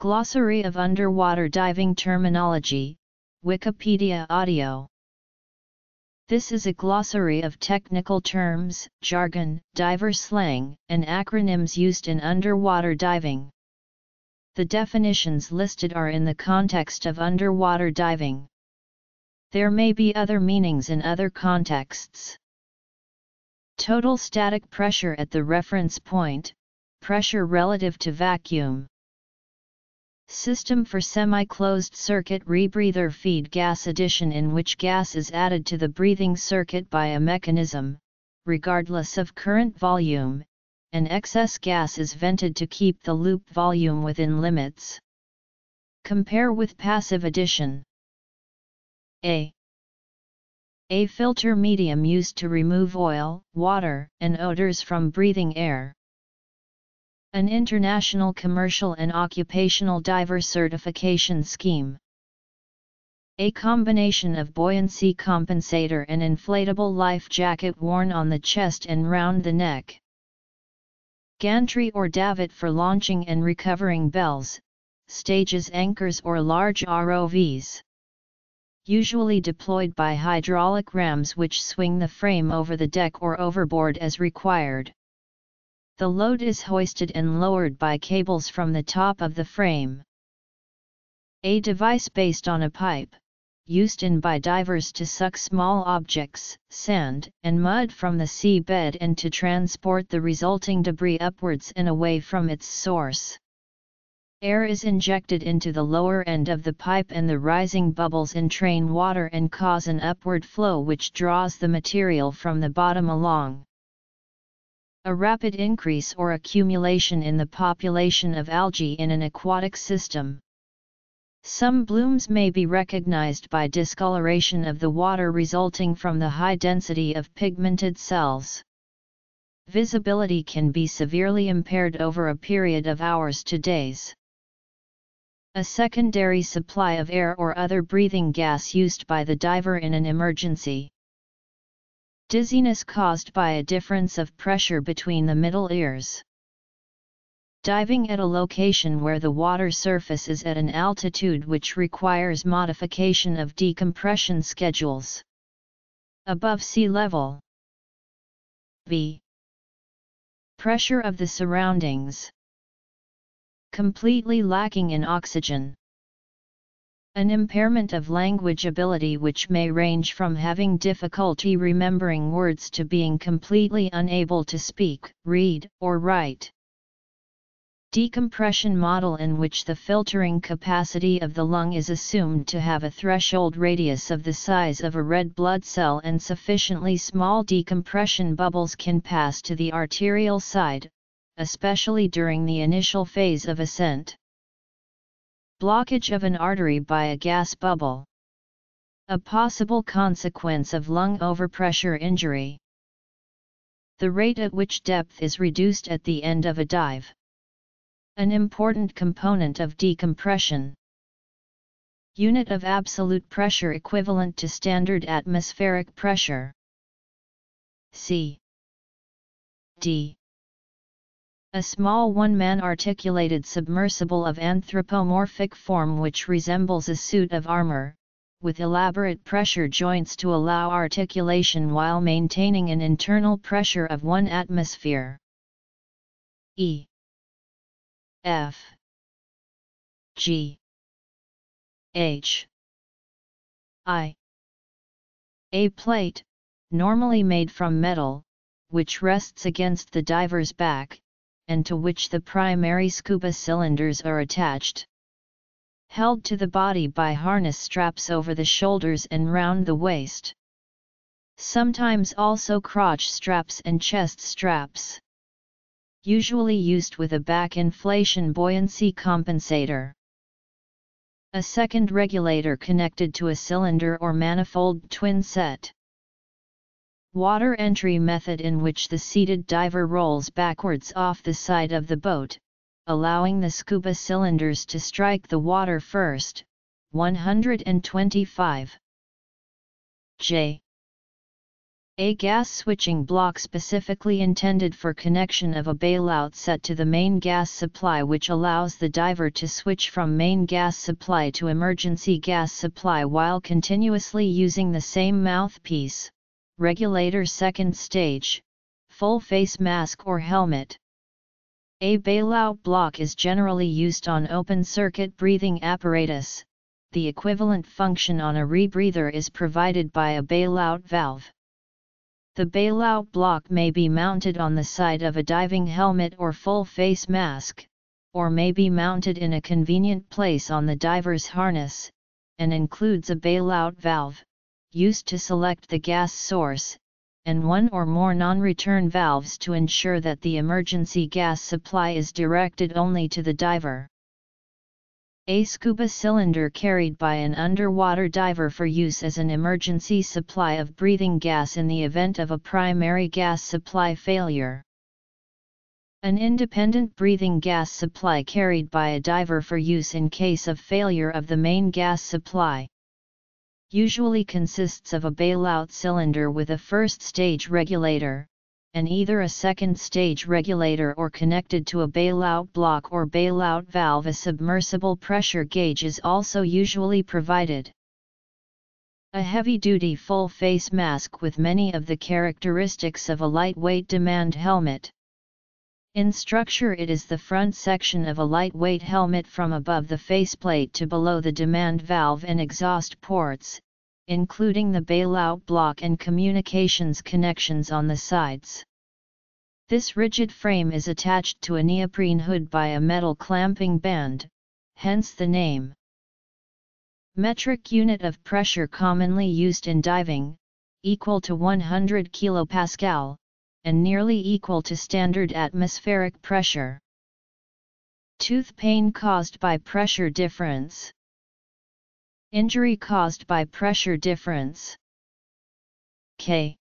Glossary of Underwater Diving Terminology, Wikipedia Audio This is a glossary of technical terms, jargon, diver slang, and acronyms used in underwater diving. The definitions listed are in the context of underwater diving. There may be other meanings in other contexts. Total static pressure at the reference point, pressure relative to vacuum. System for semi-closed circuit rebreather feed gas addition in which gas is added to the breathing circuit by a mechanism, regardless of current volume, and excess gas is vented to keep the loop volume within limits. Compare with passive addition. A. A filter medium used to remove oil, water, and odors from breathing air. An international commercial and occupational diver certification scheme. A combination of buoyancy compensator and inflatable life jacket worn on the chest and round the neck. Gantry or davit for launching and recovering bells, stages anchors or large ROVs. Usually deployed by hydraulic rams which swing the frame over the deck or overboard as required. The load is hoisted and lowered by cables from the top of the frame. A device based on a pipe, used in by divers to suck small objects, sand and mud from the seabed and to transport the resulting debris upwards and away from its source. Air is injected into the lower end of the pipe and the rising bubbles entrain water and cause an upward flow which draws the material from the bottom along. A rapid increase or accumulation in the population of algae in an aquatic system. Some blooms may be recognized by discoloration of the water resulting from the high density of pigmented cells. Visibility can be severely impaired over a period of hours to days. A secondary supply of air or other breathing gas used by the diver in an emergency. Dizziness caused by a difference of pressure between the middle ears. Diving at a location where the water surface is at an altitude which requires modification of decompression schedules. Above sea level. B. Pressure of the surroundings. Completely lacking in oxygen. An impairment of language ability which may range from having difficulty remembering words to being completely unable to speak, read, or write. Decompression model in which the filtering capacity of the lung is assumed to have a threshold radius of the size of a red blood cell and sufficiently small decompression bubbles can pass to the arterial side, especially during the initial phase of ascent. Blockage of an artery by a gas bubble. A possible consequence of lung overpressure injury. The rate at which depth is reduced at the end of a dive. An important component of decompression. Unit of absolute pressure equivalent to standard atmospheric pressure. C. D. A small one-man articulated submersible of anthropomorphic form which resembles a suit of armor, with elaborate pressure joints to allow articulation while maintaining an internal pressure of 1 atmosphere. E. F. G. H. I. A plate, normally made from metal, which rests against the diver's back, and to which the primary scuba cylinders are attached. Held to the body by harness straps over the shoulders and round the waist. Sometimes also crotch straps and chest straps. Usually used with a back inflation buoyancy compensator. A second regulator connected to a cylinder or manifold twin set. Water entry method in which the seated diver rolls backwards off the side of the boat, allowing the scuba cylinders to strike the water first, 125. J. A gas switching block specifically intended for connection of a bailout set to the main gas supply which allows the diver to switch from main gas supply to emergency gas supply while continuously using the same mouthpiece, regulator second stage, full face mask or helmet. A bailout block is generally used on open circuit breathing apparatus. The equivalent function on a rebreather is provided by a bailout valve. The bailout block may be mounted on the side of a diving helmet or full face mask, or may be mounted in a convenient place on the diver's harness, and includes a bailout valve, used to select the gas source, and one or more non-return valves to ensure that the emergency gas supply is directed only to the diver. A scuba cylinder carried by an underwater diver for use as an emergency supply of breathing gas in the event of a primary gas supply failure. An independent breathing gas supply carried by a diver for use in case of failure of the main gas supply. Usually consists of a bailout cylinder with a first stage regulator, and either a second stage regulator or connected to a bailout block or bailout valve a submersible pressure gauge is also usually provided. A heavy-duty full face mask with many of the characteristics of a lightweight demand helmet. In structure it is the front section of a lightweight helmet from above the faceplate to below the demand valve and exhaust ports, including the bailout block and communications connections on the sides. This rigid frame is attached to a neoprene hood by a metal clamping band, hence the name. Metric unit of pressure commonly used in diving, equal to 100 kPa, and nearly equal to standard atmospheric pressure. Tooth pain caused by pressure difference. Injury caused by pressure difference. K.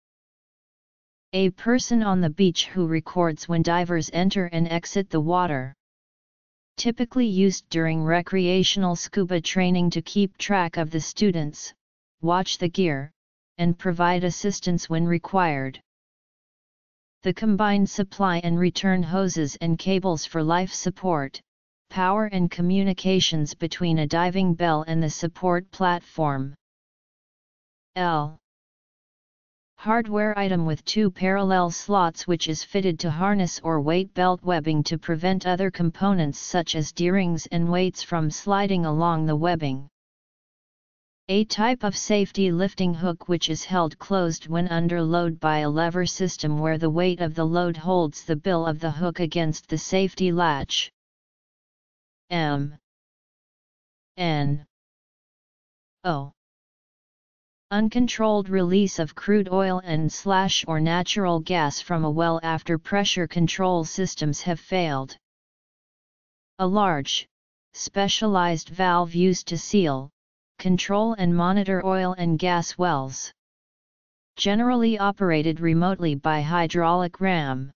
A person on the beach who records when divers enter and exit the water. Typically used during recreational scuba training to keep track of the students, watch the gear, and provide assistance when required. The combined supply and return hoses and cables for life support, power and communications between a diving bell and the support platform. L. Hardware item with two parallel slots which is fitted to harness or weight belt webbing to prevent other components such as D-rings and weights from sliding along the webbing. A type of safety lifting hook which is held closed when under load by a lever system where the weight of the load holds the bill of the hook against the safety latch. M N O Uncontrolled release of crude oil and slash or natural gas from a well after pressure control systems have failed. A large, specialized valve used to seal, control and monitor oil and gas wells. Generally operated remotely by hydraulic ram.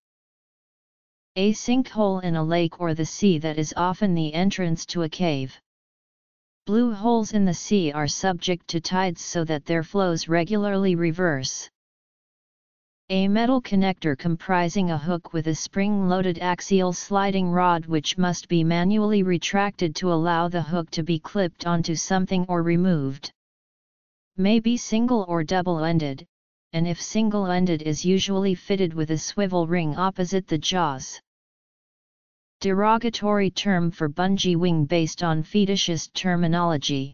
A sinkhole in a lake or the sea that is often the entrance to a cave. Blue holes in the sea are subject to tides so that their flows regularly reverse. A metal connector comprising a hook with a spring-loaded axial sliding rod which must be manually retracted to allow the hook to be clipped onto something or removed. May be single or double-ended, and if single-ended is usually fitted with a swivel ring opposite the jaws. Derogatory term for bungee wing based on fetishist terminology.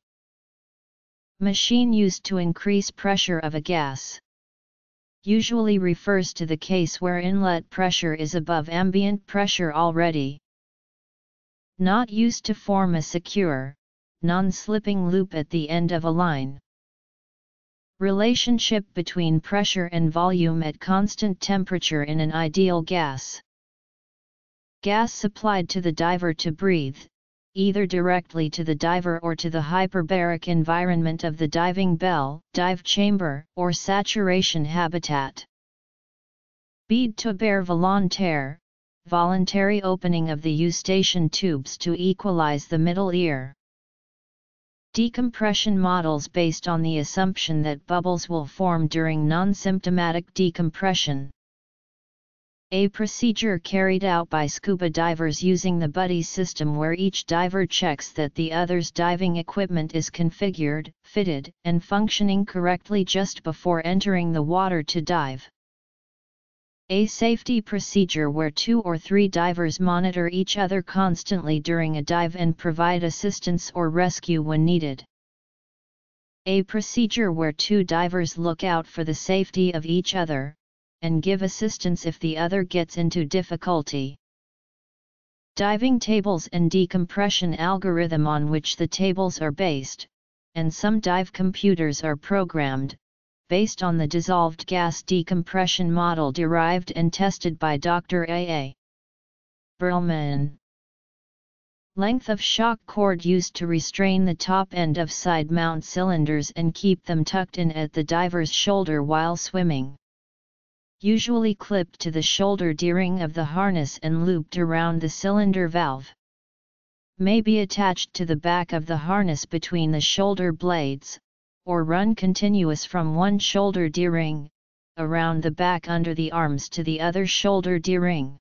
Machine used to increase pressure of a gas. Usually refers to the case where inlet pressure is above ambient pressure already. Knot used to form a secure, non-slipping loop at the end of a line. Relationship between pressure and volume at constant temperature in an ideal gas. Gas supplied to the diver to breathe, either directly to the diver or to the hyperbaric environment of the diving bell, dive chamber, or saturation habitat. Béance tubaire volontaire, voluntary opening of the eustachian tubes to equalize the middle ear. Decompression models based on the assumption that bubbles will form during non-symptomatic decompression. A procedure carried out by scuba divers using the buddy system where each diver checks that the other's diving equipment is configured, fitted, and functioning correctly just before entering the water to dive. A safety procedure where two or three divers monitor each other constantly during a dive and provide assistance or rescue when needed. A procedure where two divers look out for the safety of each other, and give assistance if the other gets into difficulty. Diving tables and decompression algorithm on which the tables are based, and some dive computers are programmed, based on the dissolved gas decompression model derived and tested by Dr. A. A. Bühlmann. Length of shock cord used to restrain the top end of side mount cylinders and keep them tucked in at the diver's shoulder while swimming usually clipped to the shoulder D-ring of the harness and looped around the cylinder valve. May be attached to the back of the harness between the shoulder blades, or run continuous from one shoulder D-ring, around the back under the arms to the other shoulder D-ring.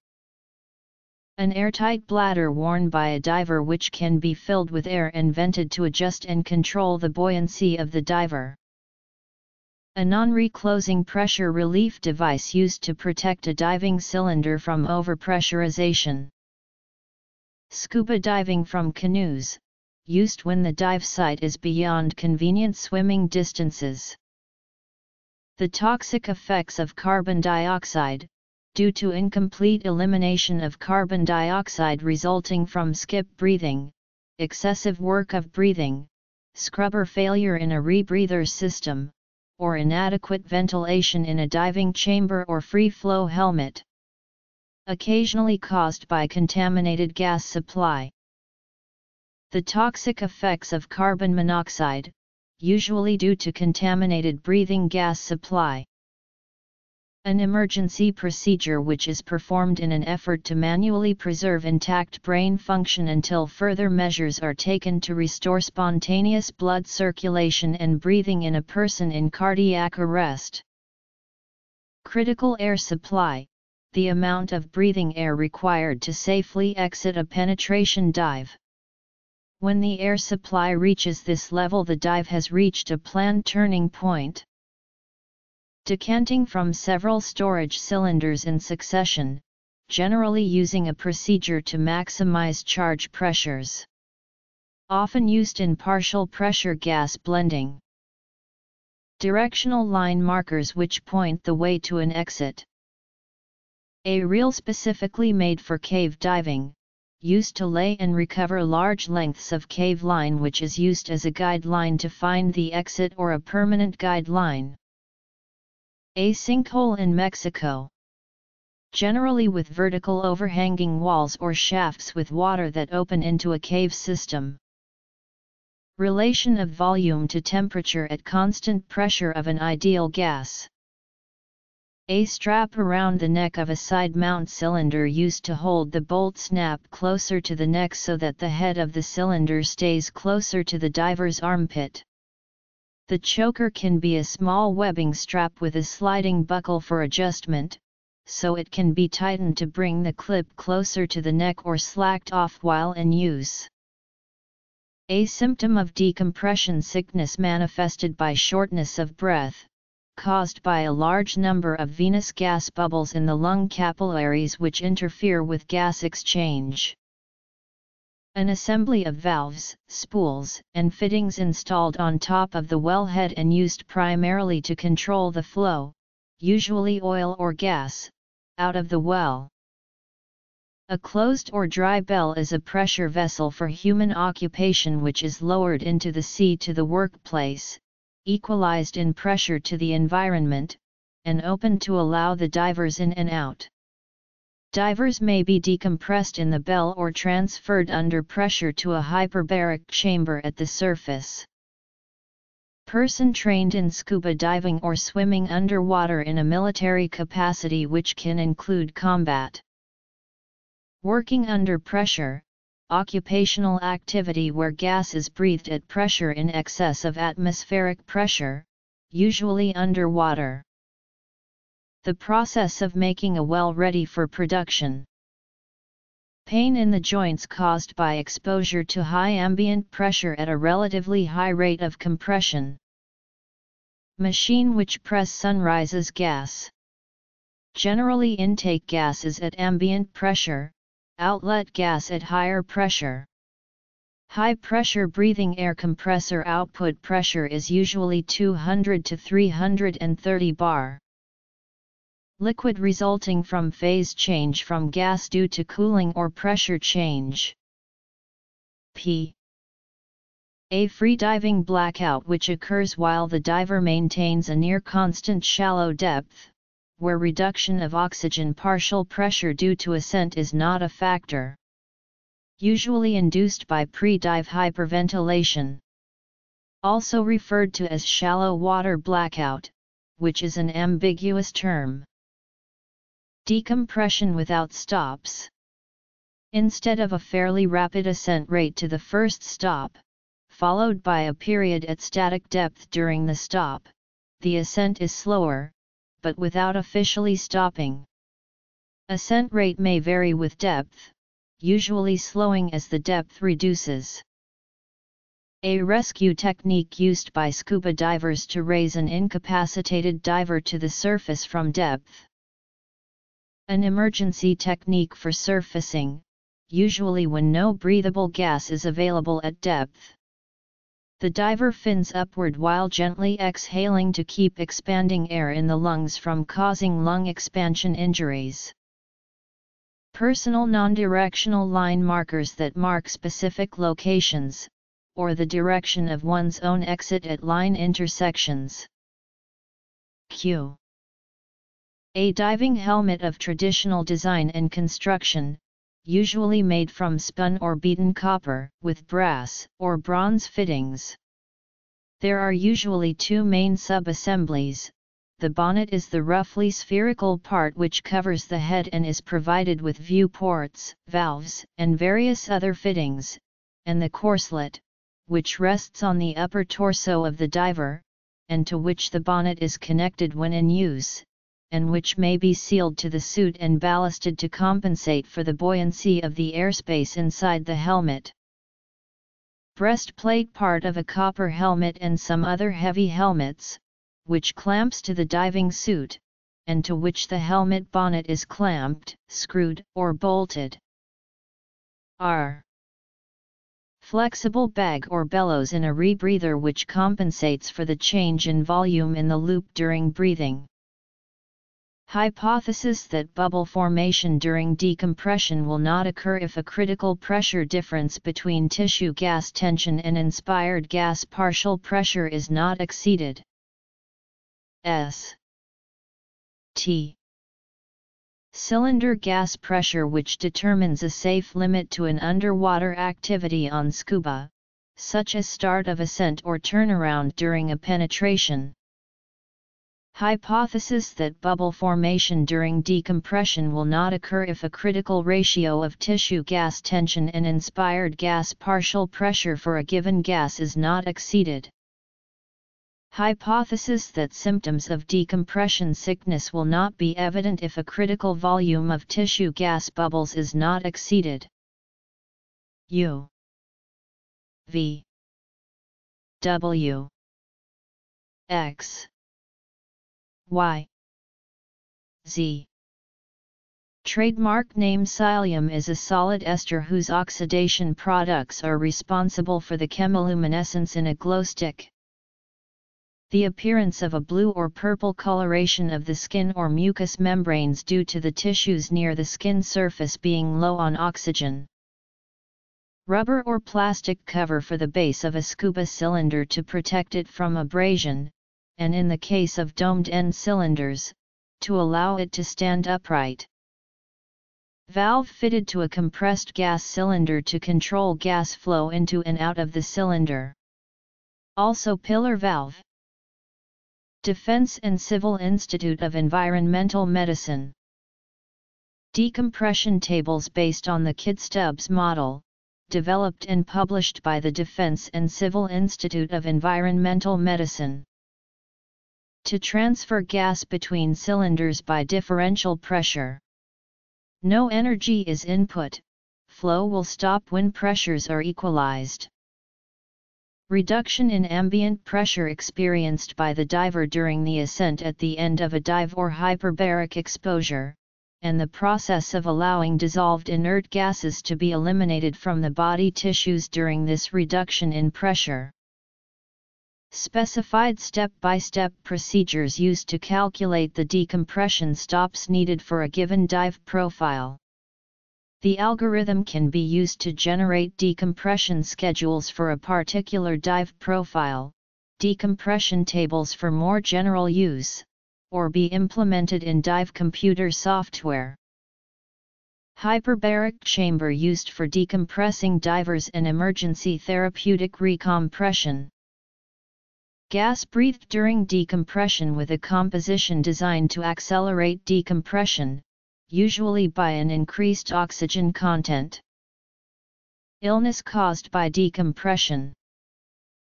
An airtight bladder worn by a diver which can be filled with air and vented to adjust and control the buoyancy of the diver. A non-reclosing pressure relief device used to protect a diving cylinder from overpressurization. Scuba diving from canoes, used when the dive site is beyond convenient swimming distances. The toxic effects of carbon dioxide, due to incomplete elimination of carbon dioxide resulting from skip breathing, excessive work of breathing, scrubber failure in a rebreather system, or inadequate ventilation in a diving chamber or free-flow helmet. Occasionally caused by contaminated gas supply. The toxic effects of carbon monoxide, usually due to contaminated breathing gas supply. An emergency procedure which is performed in an effort to manually preserve intact brain function until further measures are taken to restore spontaneous blood circulation and breathing in a person in cardiac arrest. Critical air supply, the amount of breathing air required to safely exit a penetration dive. When the air supply reaches this level the dive has reached a planned turning point. Decanting from several storage cylinders in succession, generally using a procedure to maximize charge pressures. Often used in partial pressure gas blending. Directional line markers which point the way to an exit. A reel specifically made for cave diving, used to lay and recover large lengths of cave line which is used as a guideline to find the exit or a permanent guideline. A sinkhole in Mexico. Generally with vertical overhanging walls or shafts with water that open into a cave system. Relation of volume to temperature at constant pressure of an ideal gas. A strap around the neck of a side mount cylinder used to hold the bolt snap closer to the neck so that the head of the cylinder stays closer to the diver's armpit. The choker can be a small webbing strap with a sliding buckle for adjustment, so it can be tightened to bring the clip closer to the neck or slacked off while in use. A symptom of decompression sickness manifested by shortness of breath, caused by a large number of venous gas bubbles in the lung capillaries which interfere with gas exchange. An assembly of valves, spools, and fittings installed on top of the wellhead and used primarily to control the flow, usually oil or gas, out of the well. A closed or dry bell is a pressure vessel for human occupation which is lowered into the sea to the workplace, equalized in pressure to the environment, and open to allow the divers in and out. Divers may be decompressed in the bell or transferred under pressure to a hyperbaric chamber at the surface. Person trained in scuba diving or swimming underwater in a military capacity which can include combat. Working under pressure, occupational activity where gas is breathed at pressure in excess of atmospheric pressure, usually underwater. The process of making a well ready for production. Pain in the joints caused by exposure to high ambient pressure at a relatively high rate of compression. Machine which press sunrises gas. Generally intake gas is at ambient pressure, outlet gas at higher pressure. High pressure breathing air compressor output pressure is usually 200 to 330 bar. Liquid resulting from phase change from gas due to cooling or pressure change. P. A free-diving blackout which occurs while the diver maintains a near constant shallow depth, where reduction of oxygen partial pressure due to ascent is not a factor. Usually induced by pre-dive hyperventilation. Also referred to as shallow water blackout, which is an ambiguous term. Decompression without stops. Instead of a fairly rapid ascent rate to the first stop, followed by a period at static depth during the stop, the ascent is slower, but without officially stopping. Ascent rate may vary with depth, usually slowing as the depth reduces. A rescue technique used by scuba divers to raise an incapacitated diver to the surface from depth. An emergency technique for surfacing, usually when no breathable gas is available at depth. The diver fins upward while gently exhaling to keep expanding air in the lungs from causing lung expansion injuries. Personal non-directional line markers that mark specific locations, or the direction of one's own exit at line intersections. Q. A diving helmet of traditional design and construction, usually made from spun or beaten copper, with brass or bronze fittings. There are usually two main sub-assemblies. The bonnet is the roughly spherical part which covers the head and is provided with viewports, valves, and various other fittings, and the corselet, which rests on the upper torso of the diver, and to which the bonnet is connected when in use, and which may be sealed to the suit and ballasted to compensate for the buoyancy of the airspace inside the helmet. Breastplate part of a copper helmet and some other heavy helmets, which clamps to the diving suit, and to which the helmet bonnet is clamped, screwed, or bolted. R. Flexible bag or bellows in a rebreather which compensates for the change in volume in the loop during breathing. Hypothesis that bubble formation during decompression will not occur if a critical pressure difference between tissue gas tension and inspired gas partial pressure is not exceeded. S. T. Cylinder gas pressure which determines a safe limit to an underwater activity on scuba, such as start of ascent or turnaround during a penetration. Hypothesis that bubble formation during decompression will not occur if a critical ratio of tissue gas tension and inspired gas partial pressure for a given gas is not exceeded. Hypothesis that symptoms of decompression sickness will not be evident if a critical volume of tissue gas bubbles is not exceeded. U V W X Y Z Trademark name psyllium is a solid ester whose oxidation products are responsible for the chemiluminescence in a glow stick. The appearance of a blue or purple coloration of the skin or mucous membranes due to the tissues near the skin surface being low on oxygen. Rubber or plastic cover for the base of a scuba cylinder to protect it from abrasion, and in the case of domed end cylinders, to allow it to stand upright. Valve fitted to a compressed gas cylinder to control gas flow into and out of the cylinder. Also pillar valve. Defense and Civil Institute of Environmental Medicine. Decompression tables based on the Kidd Stubbs model, developed and published by the Defense and Civil Institute of Environmental Medicine. To transfer gas between cylinders by differential pressure. No energy is input, flow will stop when pressures are equalized. Reduction in ambient pressure experienced by the diver during the ascent at the end of a dive or hyperbaric exposure, and the process of allowing dissolved inert gases to be eliminated from the body tissues during this reduction in pressure. Specified step-by-step -step procedures used to calculate the decompression stops needed for a given dive profile. The algorithm can be used to generate decompression schedules for a particular dive profile, decompression tables for more general use, or be implemented in dive computer software. Hyperbaric chamber used for decompressing divers and emergency therapeutic recompression. Gas breathed during decompression with a composition designed to accelerate decompression, usually by an increased oxygen content. Illness caused by decompression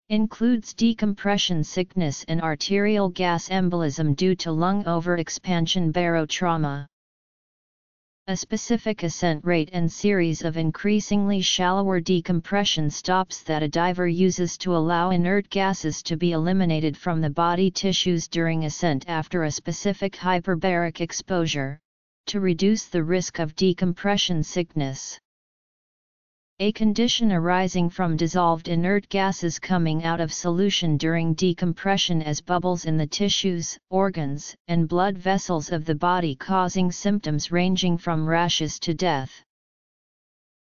includes decompression sickness and arterial gas embolism due to lung overexpansion barotrauma. A specific ascent rate and series of increasingly shallower decompression stops that a diver uses to allow inert gases to be eliminated from the body tissues during ascent after a specific hyperbaric exposure, to reduce the risk of decompression sickness. A condition arising from dissolved inert gases coming out of solution during decompression as bubbles in the tissues, organs, and blood vessels of the body causing symptoms ranging from rashes to death.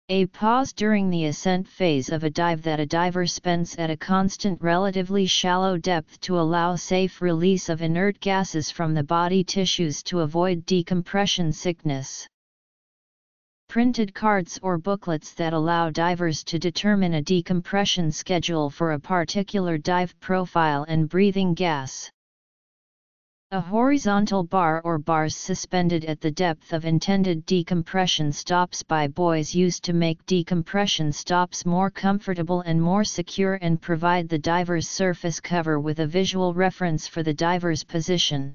A pause during the ascent phase of a dive that a diver spends at a constant relatively shallow depth to allow safe release of inert gases from the body tissues to avoid decompression sickness. Printed cards or booklets that allow divers to determine a decompression schedule for a particular dive profile and breathing gas. A horizontal bar or bars suspended at the depth of intended decompression stops by buoys used to make decompression stops more comfortable and more secure and provide the diver's surface cover with a visual reference for the diver's position.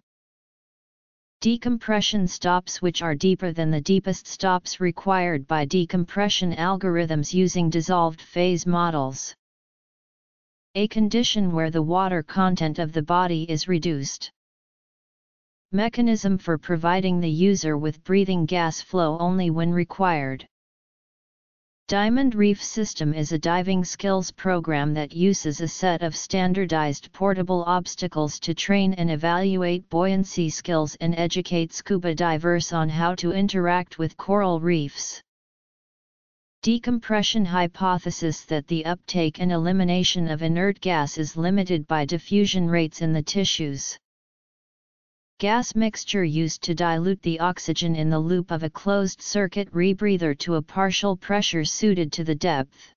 Decompression stops which are deeper than the deepest stops required by decompression algorithms using dissolved phase models. A condition where the water content of the body is reduced. Mechanism for providing the user with breathing gas flow only when required. Diamond Reef System is a diving skills program that uses a set of standardized portable obstacles to train and evaluate buoyancy skills and educate scuba divers on how to interact with coral reefs. Decompression hypothesis that the uptake and elimination of inert gas is limited by diffusion rates in the tissues. Gas mixture used to dilute the oxygen in the loop of a closed-circuit rebreather to a partial pressure suited to the depth.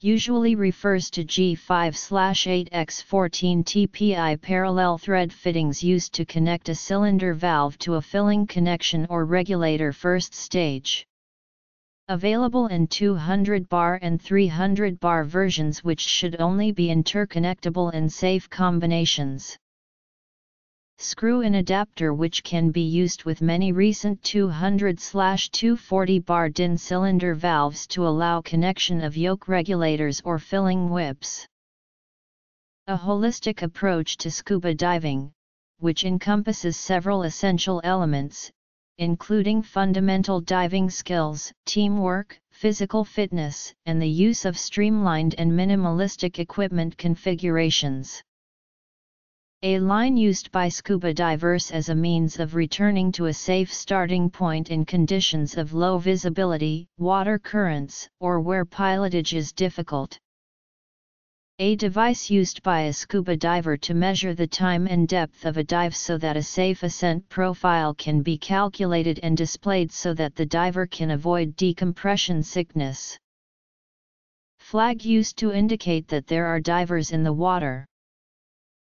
Usually refers to G5-8x14 TPI parallel thread fittings used to connect a cylinder valve to a filling connection or regulator first stage. Available in 200 bar and 300 bar versions which should only be interconnectable in safe combinations. Screw-in adapter which can be used with many recent 200-240 bar DIN cylinder valves to allow connection of yoke regulators or filling whips. A holistic approach to scuba diving, which encompasses several essential elements, including fundamental diving skills, teamwork, physical fitness, and the use of streamlined and minimalistic equipment configurations. A line used by scuba divers as a means of returning to a safe starting point in conditions of low visibility, water currents, or where pilotage is difficult. A device used by a scuba diver to measure the time and depth of a dive so that a safe ascent profile can be calculated and displayed so that the diver can avoid decompression sickness. Flag used to indicate that there are divers in the water.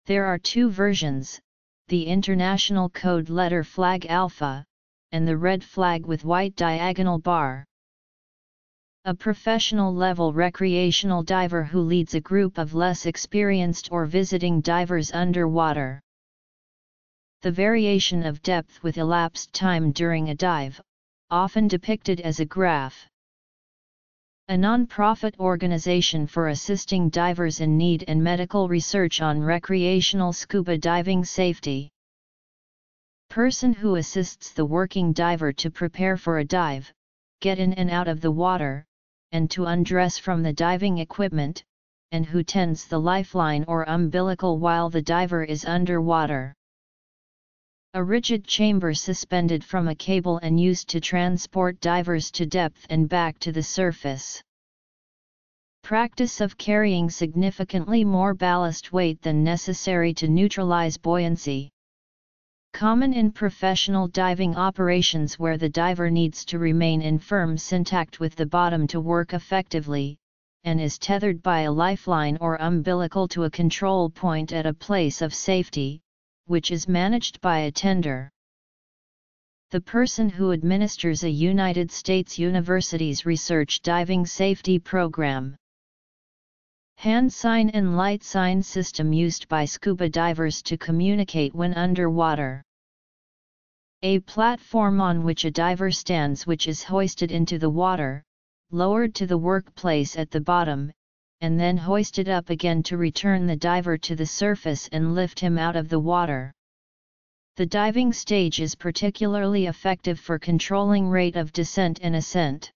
There are two versions, the International Code Letter Flag Alpha, and the red flag with white diagonal bar. a professional level recreational diver who leads a group of less experienced or visiting divers underwater. The variation of depth with elapsed time during a dive, often depicted as a graph. A non-profit organization for assisting divers in need and medical research on recreational scuba diving safety. Person who assists the working diver to prepare for a dive, get in and out of the water, and to undress from the diving equipment, and who tends the lifeline or umbilical while the diver is underwater. A rigid chamber suspended from a cable and used to transport divers to depth and back to the surface. Practice of carrying significantly more ballast weight than necessary to neutralize buoyancy. Common in professional diving operations where the diver needs to remain in firm contact with the bottom to work effectively, and is tethered by a lifeline or umbilical to a control point at a place of safety, which is managed by a tender. The person who administers a United States University's research diving safety program. Hand sign and light sign system used by scuba divers to communicate when underwater. A platform on which a diver stands which is hoisted into the water, lowered to the workplace at the bottom, and then hoisted up again to return the diver to the surface and lift him out of the water. The diving stage is particularly effective for controlling rate of descent and ascent.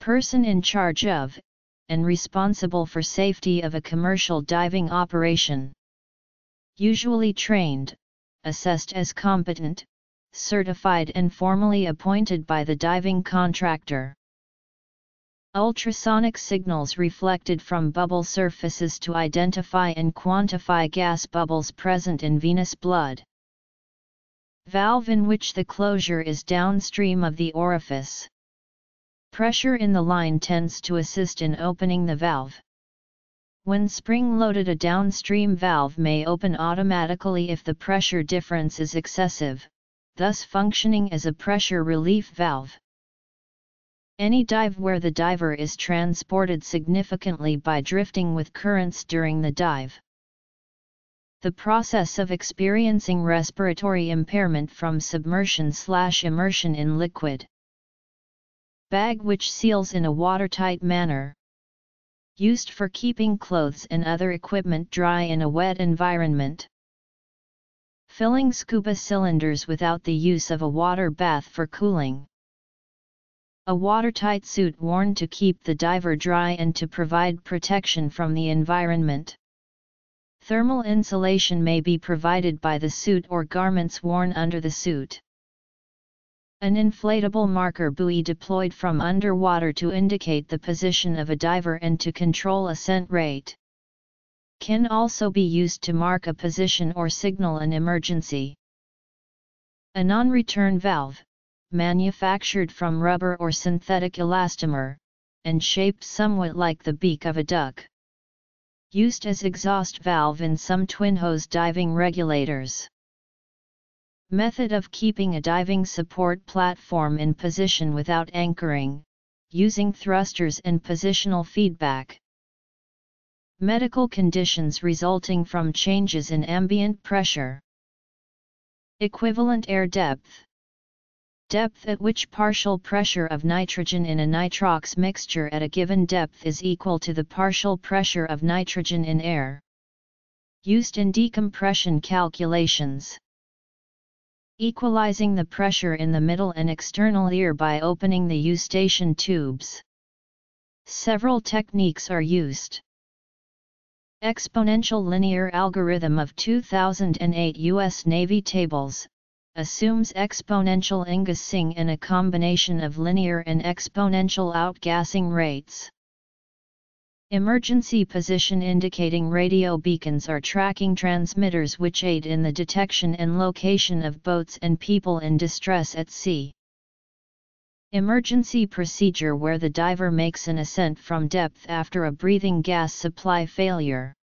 Person in charge of, and responsible for safety of a commercial diving operation. Usually trained, assessed as competent, certified and formally appointed by the diving contractor. Ultrasonic signals reflected from bubble surfaces to identify and quantify gas bubbles present in venous blood. Valve in which the closure is downstream of the orifice. Pressure in the line tends to assist in opening the valve. When spring-loaded a downstream valve may open automatically if the pressure difference is excessive, thus functioning as a pressure relief valve. Any dive where the diver is transported significantly by drifting with currents during the dive. The process of experiencing respiratory impairment from submersion slash immersion in liquid. Bag which seals in a watertight manner. Used for keeping clothes and other equipment dry in a wet environment. Filling scuba cylinders without the use of a water bath for cooling. A watertight suit worn to keep the diver dry and to provide protection from the environment. Thermal insulation may be provided by the suit or garments worn under the suit. An inflatable marker buoy deployed from underwater to indicate the position of a diver and to control ascent rate. Can also be used to mark a position or signal an emergency. A non-return valve, manufactured from rubber or synthetic elastomer, and shaped somewhat like the beak of a duck. Used as exhaust valve in some twin hose diving regulators. Method of keeping a diving support platform in position without anchoring, using thrusters and positional feedback. Medical conditions resulting from changes in ambient pressure. Equivalent air depth. Depth at which partial pressure of nitrogen in a nitrox mixture at a given depth is equal to the partial pressure of nitrogen in air. Used in decompression calculations equalizing the pressure in the middle and external ear by opening the eustachian tubes. Several techniques are used. Exponential linear algorithm of 2008 U.S. Navy tables assumes exponential ingassing and a combination of linear and exponential outgassing rates. Emergency position indicating radio beacons are tracking transmitters which aid in the detection and location of boats and people in distress at sea. Emergency procedure where the diver makes an ascent from depth after a breathing gas supply failure.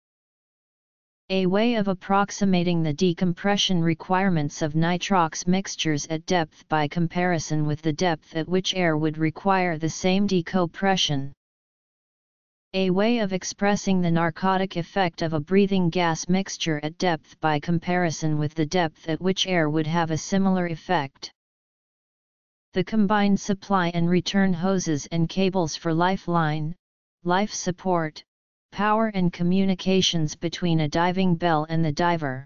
A way of approximating the decompression requirements of nitrox mixtures at depth by comparison with the depth at which air would require the same decompression. A way of expressing the narcotic effect of a breathing gas mixture at depth by comparison with the depth at which air would have a similar effect. The combined supply and return hoses and cables for lifeline, life support, power and communications between a diving bell and the diver.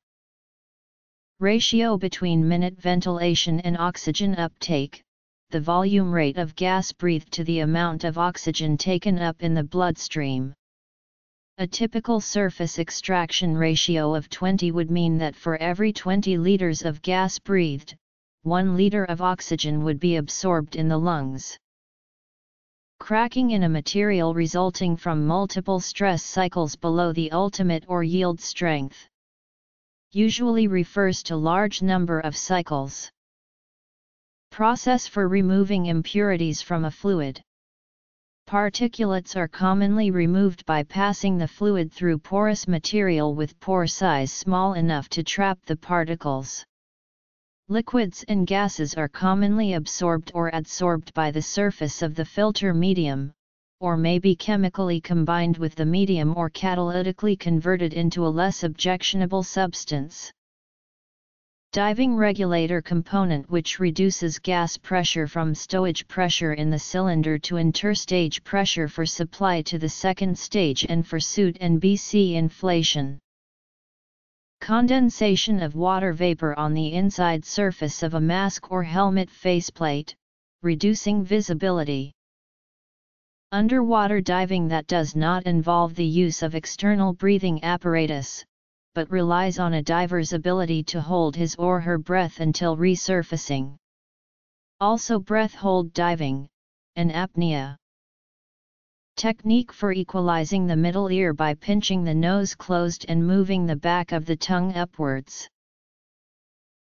Ratio between minute ventilation and oxygen uptake, the volume rate of gas breathed to the amount of oxygen taken up in the bloodstream. A typical surface extraction ratio of 20 would mean that for every 20 liters of gas breathed, 1 liter of oxygen would be absorbed in the lungs. Cracking in a material resulting from multiple stress cycles below the ultimate or yield strength usually refers to large number of cycles. Process for removing impurities from a fluid. Particulates are commonly removed by passing the fluid through porous material with pore size small enough to trap the particles. Liquids and gases are commonly absorbed or adsorbed by the surface of the filter medium, or may be chemically combined with the medium or catalytically converted into a less objectionable substance. Diving regulator component which reduces gas pressure from stowage pressure in the cylinder to interstage pressure for supply to the second stage and for suit and BC inflation. Condensation of water vapor on the inside surface of a mask or helmet faceplate, reducing visibility. Underwater diving that does not involve the use of external breathing apparatus, but relies on a diver's ability to hold his or her breath until resurfacing. Also breath hold diving, and apnea. Technique for equalizing the middle ear by pinching the nose closed and moving the back of the tongue upwards.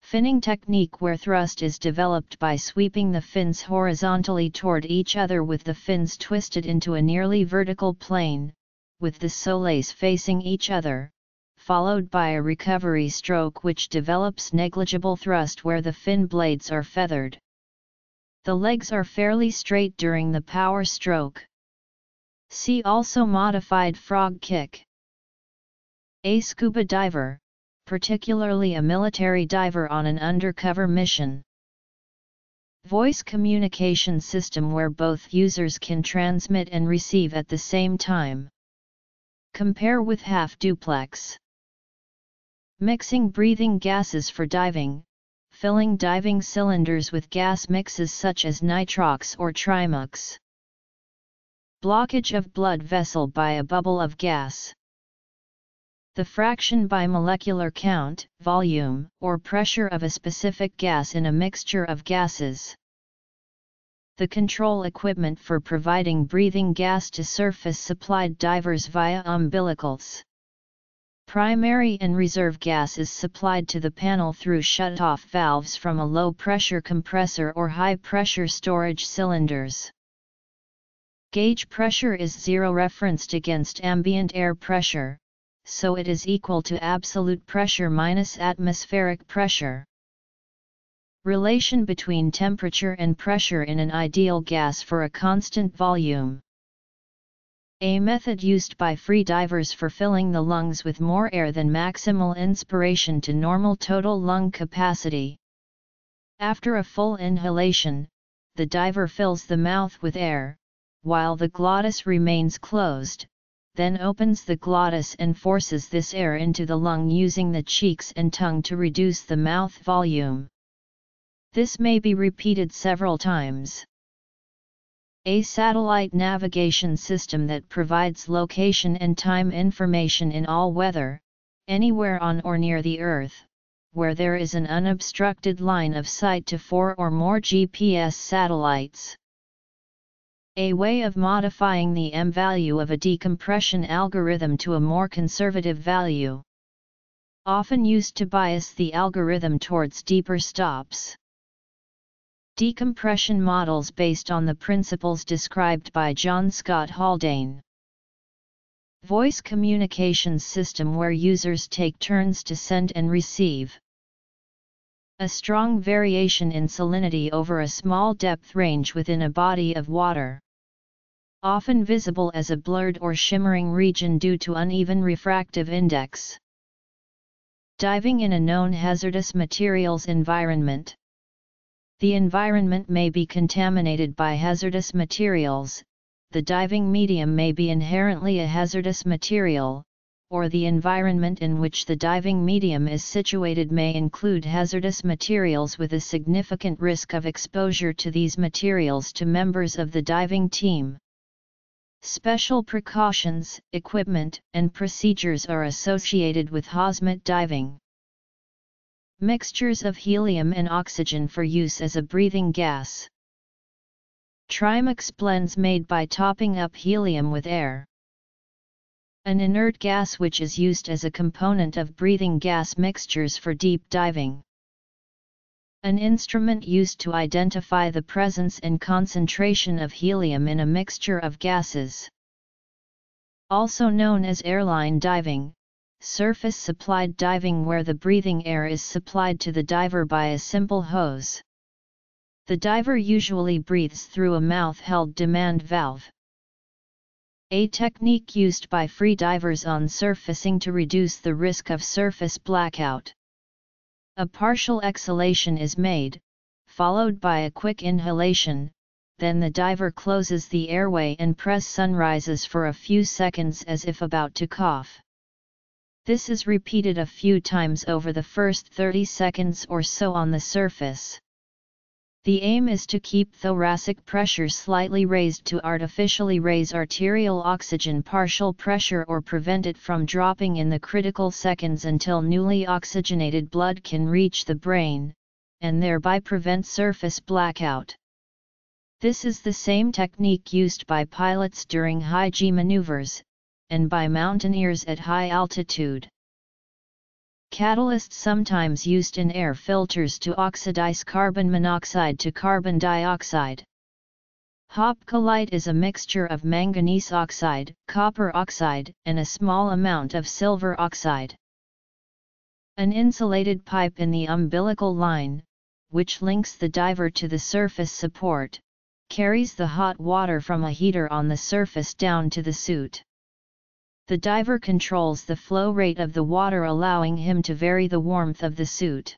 Finning technique where thrust is developed by sweeping the fins horizontally toward each other with the fins twisted into a nearly vertical plane, with the soles facing each other, followed by a recovery stroke which develops negligible thrust where the fin blades are feathered. The legs are fairly straight during the power stroke. See also modified frog kick. A scuba diver, particularly a military diver on an undercover mission. Voice communication system where both users can transmit and receive at the same time. Compare with half duplex. Mixing breathing gases for diving, filling diving cylinders with gas mixes such as nitrox or trimix. Blockage of blood vessel by a bubble of gas. The fraction by molecular count, volume, or pressure of a specific gas in a mixture of gases. The control equipment for providing breathing gas to surface supplied divers via umbilicals. Primary and reserve gas is supplied to the panel through shut-off valves from a low-pressure compressor or high-pressure storage cylinders. Gauge pressure is zero referenced against ambient air pressure, so it is equal to absolute pressure minus atmospheric pressure. Relation between temperature and pressure in an ideal gas for a constant volume. A method used by free divers for filling the lungs with more air than maximal inspiration to normal total lung capacity. After a full inhalation, the diver fills the mouth with air, while the glottis remains closed, then opens the glottis and forces this air into the lung using the cheeks and tongue to reduce the mouth volume. This may be repeated several times. A satellite navigation system that provides location and time information in all weather, anywhere on or near the Earth, where there is an unobstructed line of sight to four or more GPS satellites. A way of modifying the M value of a decompression algorithm to a more conservative value. Often used to bias the algorithm towards deeper stops. Decompression models based on the principles described by John Scott Haldane. voice communications system where users take turns to send and receive. A strong variation in salinity over a small depth range within a body of water. Often visible as a blurred or shimmering region due to uneven refractive index. Diving in a known hazardous materials environment. The environment may be contaminated by hazardous materials, the diving medium may be inherently a hazardous material, or the environment in which the diving medium is situated may include hazardous materials with a significant risk of exposure to these materials to members of the diving team. Special precautions, equipment, and procedures are associated with hazmat diving. Mixtures of helium and oxygen for use as a breathing gas. Trimix blends made by topping up helium with air. An inert gas which is used as a component of breathing gas mixtures for deep diving. An instrument used to identify the presence and concentration of helium in a mixture of gases. Also known as airline diving, surface supplied diving where the breathing air is supplied to the diver by a simple hose. The diver usually breathes through a mouth-held demand valve. A technique used by free divers on surfacing to reduce the risk of surface blackout. A partial exhalation is made, followed by a quick inhalation, then the diver closes the airway and pressurizes for a few seconds as if about to cough. This is repeated a few times over the first 30 seconds or so on the surface. The aim is to keep thoracic pressure slightly raised to artificially raise arterial oxygen partial pressure or prevent it from dropping in the critical seconds until newly oxygenated blood can reach the brain, and thereby prevent surface blackout. This is the same technique used by pilots during high G maneuvers, and by mountaineers at high altitude. Catalyst sometimes used in air filters to oxidize carbon monoxide to carbon dioxide. Hopcalite is a mixture of manganese oxide, copper oxide, and a small amount of silver oxide. An insulated pipe in the umbilical line, which links the diver to the surface support, carries the hot water from a heater on the surface down to the suit the diver controls the flow rate of the water allowing him to vary the warmth of the suit.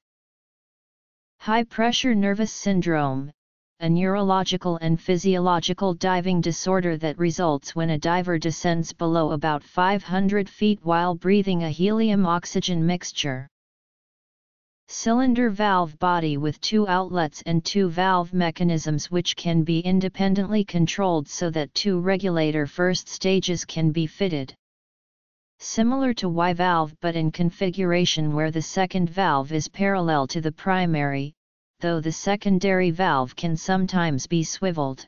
High pressure nervous syndrome, a neurological and physiological diving disorder that results when a diver descends below about 500 feet while breathing a helium-oxygen mixture. Cylinder valve body with two outlets and two valve mechanisms which can be independently controlled so that two regulator first stages can be fitted similar to Y valve but in configuration where the second valve is parallel to the primary, though the secondary valve can sometimes be swiveled.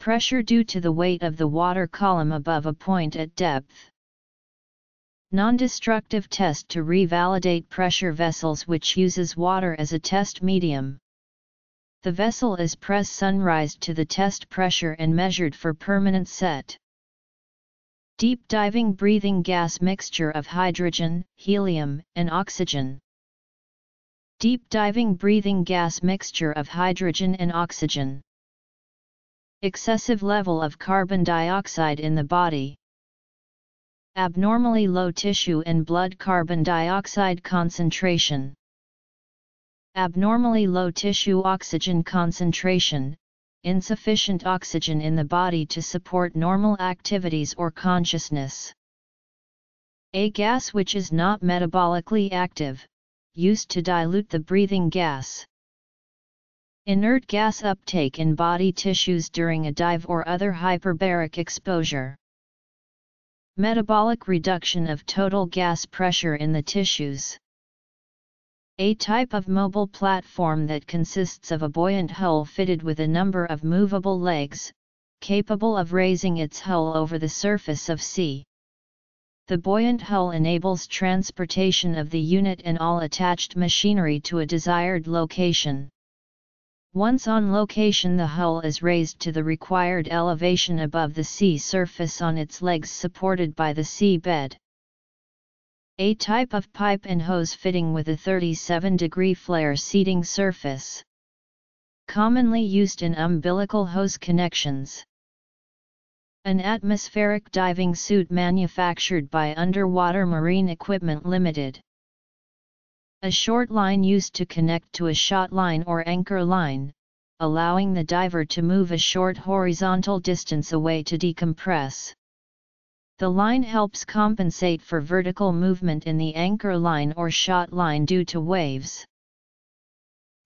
Pressure due to the weight of the water column above a point at depth. Non-destructive test to revalidate pressure vessels which uses water as a test medium. The vessel is pressurized to the test pressure and measured for permanent set. Deep diving breathing gas mixture of hydrogen, helium, and oxygen. Deep diving breathing gas mixture of hydrogen and oxygen. Excessive level of carbon dioxide in the body. Abnormally low tissue and blood carbon dioxide concentration. Abnormally low tissue oxygen concentration, insufficient oxygen in the body to support normal activities or consciousness. A gas which is not metabolically active, used to dilute the breathing gas. Inert gas uptake in body tissues during a dive or other hyperbaric exposure. Metabolic reduction of total gas pressure in the tissues. A type of mobile platform that consists of a buoyant hull fitted with a number of movable legs, capable of raising its hull over the surface of sea. The buoyant hull enables transportation of the unit and all attached machinery to a desired location. Once on location the hull is raised to the required elevation above the sea surface on its legs supported by the seabed. A type of pipe and hose fitting with a 37 degree flare seating surface. Commonly used in umbilical hose connections. An atmospheric diving suit manufactured by Underwater Marine Equipment Limited. A short line used to connect to a shot line or anchor line, allowing the diver to move a short horizontal distance away to decompress. The line helps compensate for vertical movement in the anchor line or shot line due to waves.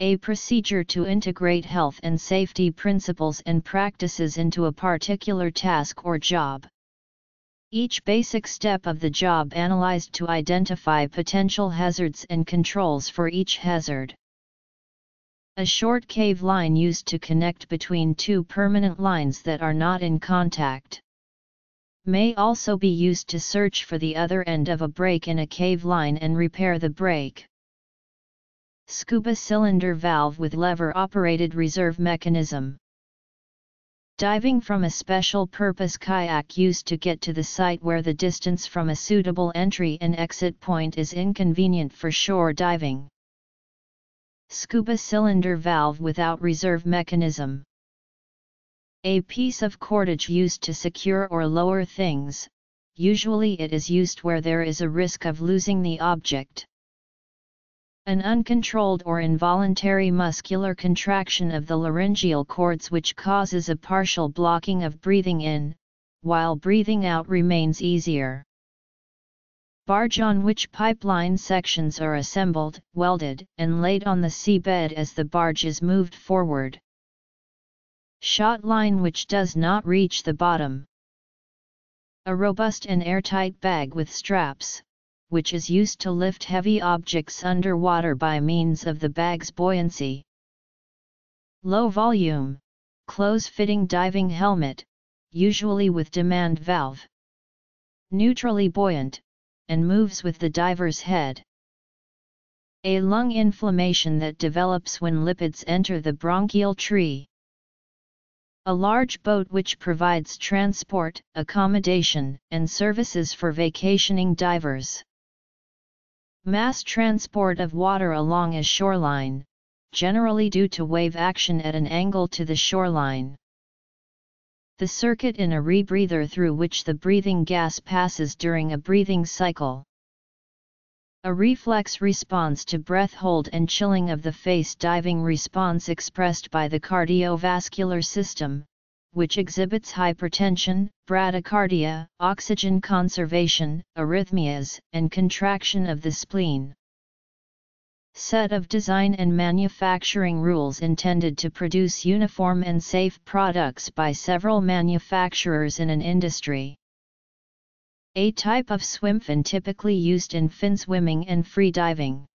A procedure to integrate health and safety principles and practices into a particular task or job. Each basic step of the job analyzed to identify potential hazards and controls for each hazard. A short cave line used to connect between two permanent lines that are not in contact. May also be used to search for the other end of a break in a cave line and repair the break. Scuba cylinder valve with lever operated reserve mechanism. Diving from a special purpose kayak used to get to the site where the distance from a suitable entry and exit point is inconvenient for shore diving. Scuba cylinder valve without reserve mechanism. A piece of cordage used to secure or lower things, usually it is used where there is a risk of losing the object. An uncontrolled or involuntary muscular contraction of the laryngeal cords which causes a partial blocking of breathing in, while breathing out remains easier. Barge on which pipeline sections are assembled, welded, and laid on the seabed as the barge is moved forward. Shot line which does not reach the bottom. A robust and airtight bag with straps, which is used to lift heavy objects underwater by means of the bag's buoyancy. Low volume, close-fitting diving helmet, usually with demand valve. Neutrally buoyant, and moves with the diver's head. A lung inflammation that develops when lipids enter the bronchial tree. A large boat which provides transport, accommodation, and services for vacationing divers. Mass transport of water along a shoreline, generally due to wave action at an angle to the shoreline. The circuit in a rebreather through which the breathing gas passes during a breathing cycle. A reflex response to breath hold and chilling of the face diving response expressed by the cardiovascular system, which exhibits hypertension, bradycardia, oxygen conservation, arrhythmias, and contraction of the spleen. Set of design and manufacturing rules intended to produce uniform and safe products by several manufacturers in an industry. A type of swim fin typically used in fin swimming and free diving.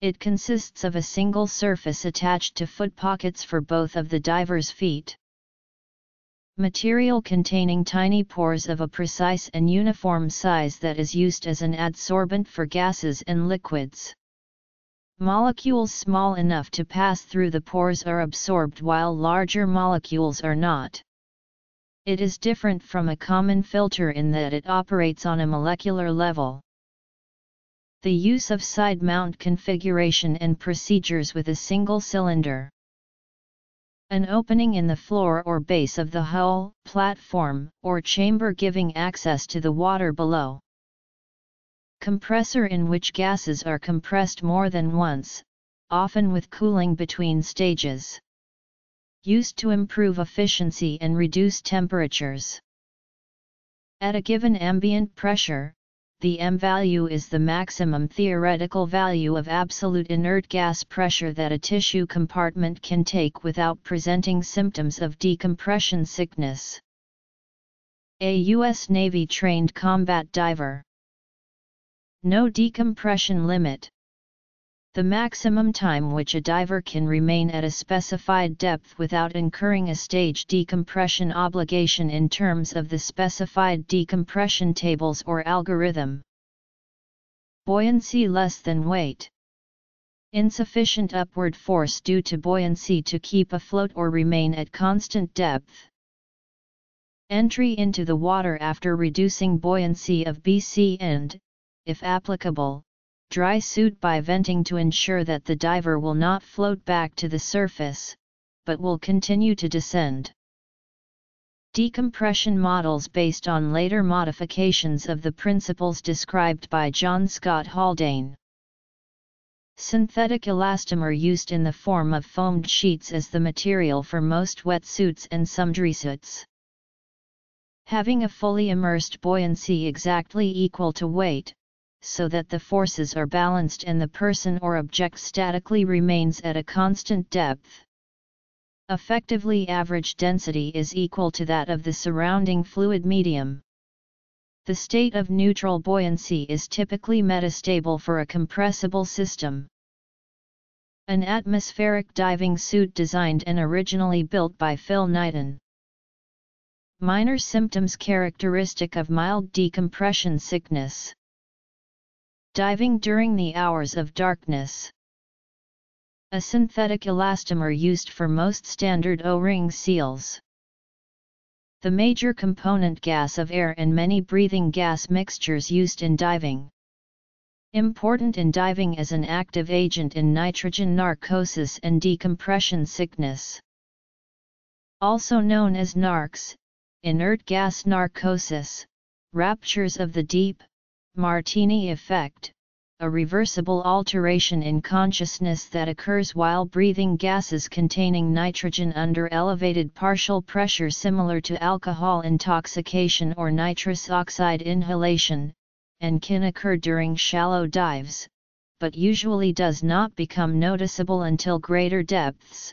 It consists of a single surface attached to foot pockets for both of the diver's feet. Material containing tiny pores of a precise and uniform size that is used as an adsorbent for gases and liquids. Molecules small enough to pass through the pores are absorbed while larger molecules are not. It is different from a common filter in that it operates on a molecular level. The use of side mount configuration and procedures with a single cylinder. An opening in the floor or base of the hull, platform, or chamber giving access to the water below. Compressor in which gases are compressed more than once, often with cooling between stages. Used to improve efficiency and reduce temperatures. At a given ambient pressure, the M value is the maximum theoretical value of absolute inert gas pressure that a tissue compartment can take without presenting symptoms of decompression sickness. A U.S. Navy trained combat diver. No decompression limit. The maximum time which a diver can remain at a specified depth without incurring a stage decompression obligation in terms of the specified decompression tables or algorithm. Buoyancy less than weight. Insufficient upward force due to buoyancy to keep afloat or remain at constant depth. Entry into the water after reducing buoyancy of BC and, if applicable, dry suit by venting to ensure that the diver will not float back to the surface, but will continue to descend. Decompression models based on later modifications of the principles described by John Scott Haldane. Synthetic elastomer used in the form of foamed sheets as the material for most wetsuits and some dresssuits. Having a fully immersed buoyancy exactly equal to weight, so that the forces are balanced and the person or object statically remains at a constant depth. Effectively average density is equal to that of the surrounding fluid medium. The state of neutral buoyancy is typically metastable for a compressible system. An atmospheric diving suit designed and originally built by Phil Nuytten. Minor symptoms characteristic of mild decompression sickness. Diving during the hours of darkness. A synthetic elastomer used for most standard O-ring seals. The major component gas of air and many breathing gas mixtures used in diving. Important in diving as an active agent in nitrogen narcosis and decompression sickness. Also known as NARCS, inert gas narcosis, raptures of the deep, Martini effect, a reversible alteration in consciousness that occurs while breathing gases containing nitrogen under elevated partial pressure similar to alcohol intoxication or nitrous oxide inhalation, and can occur during shallow dives, but usually does not become noticeable until greater depths,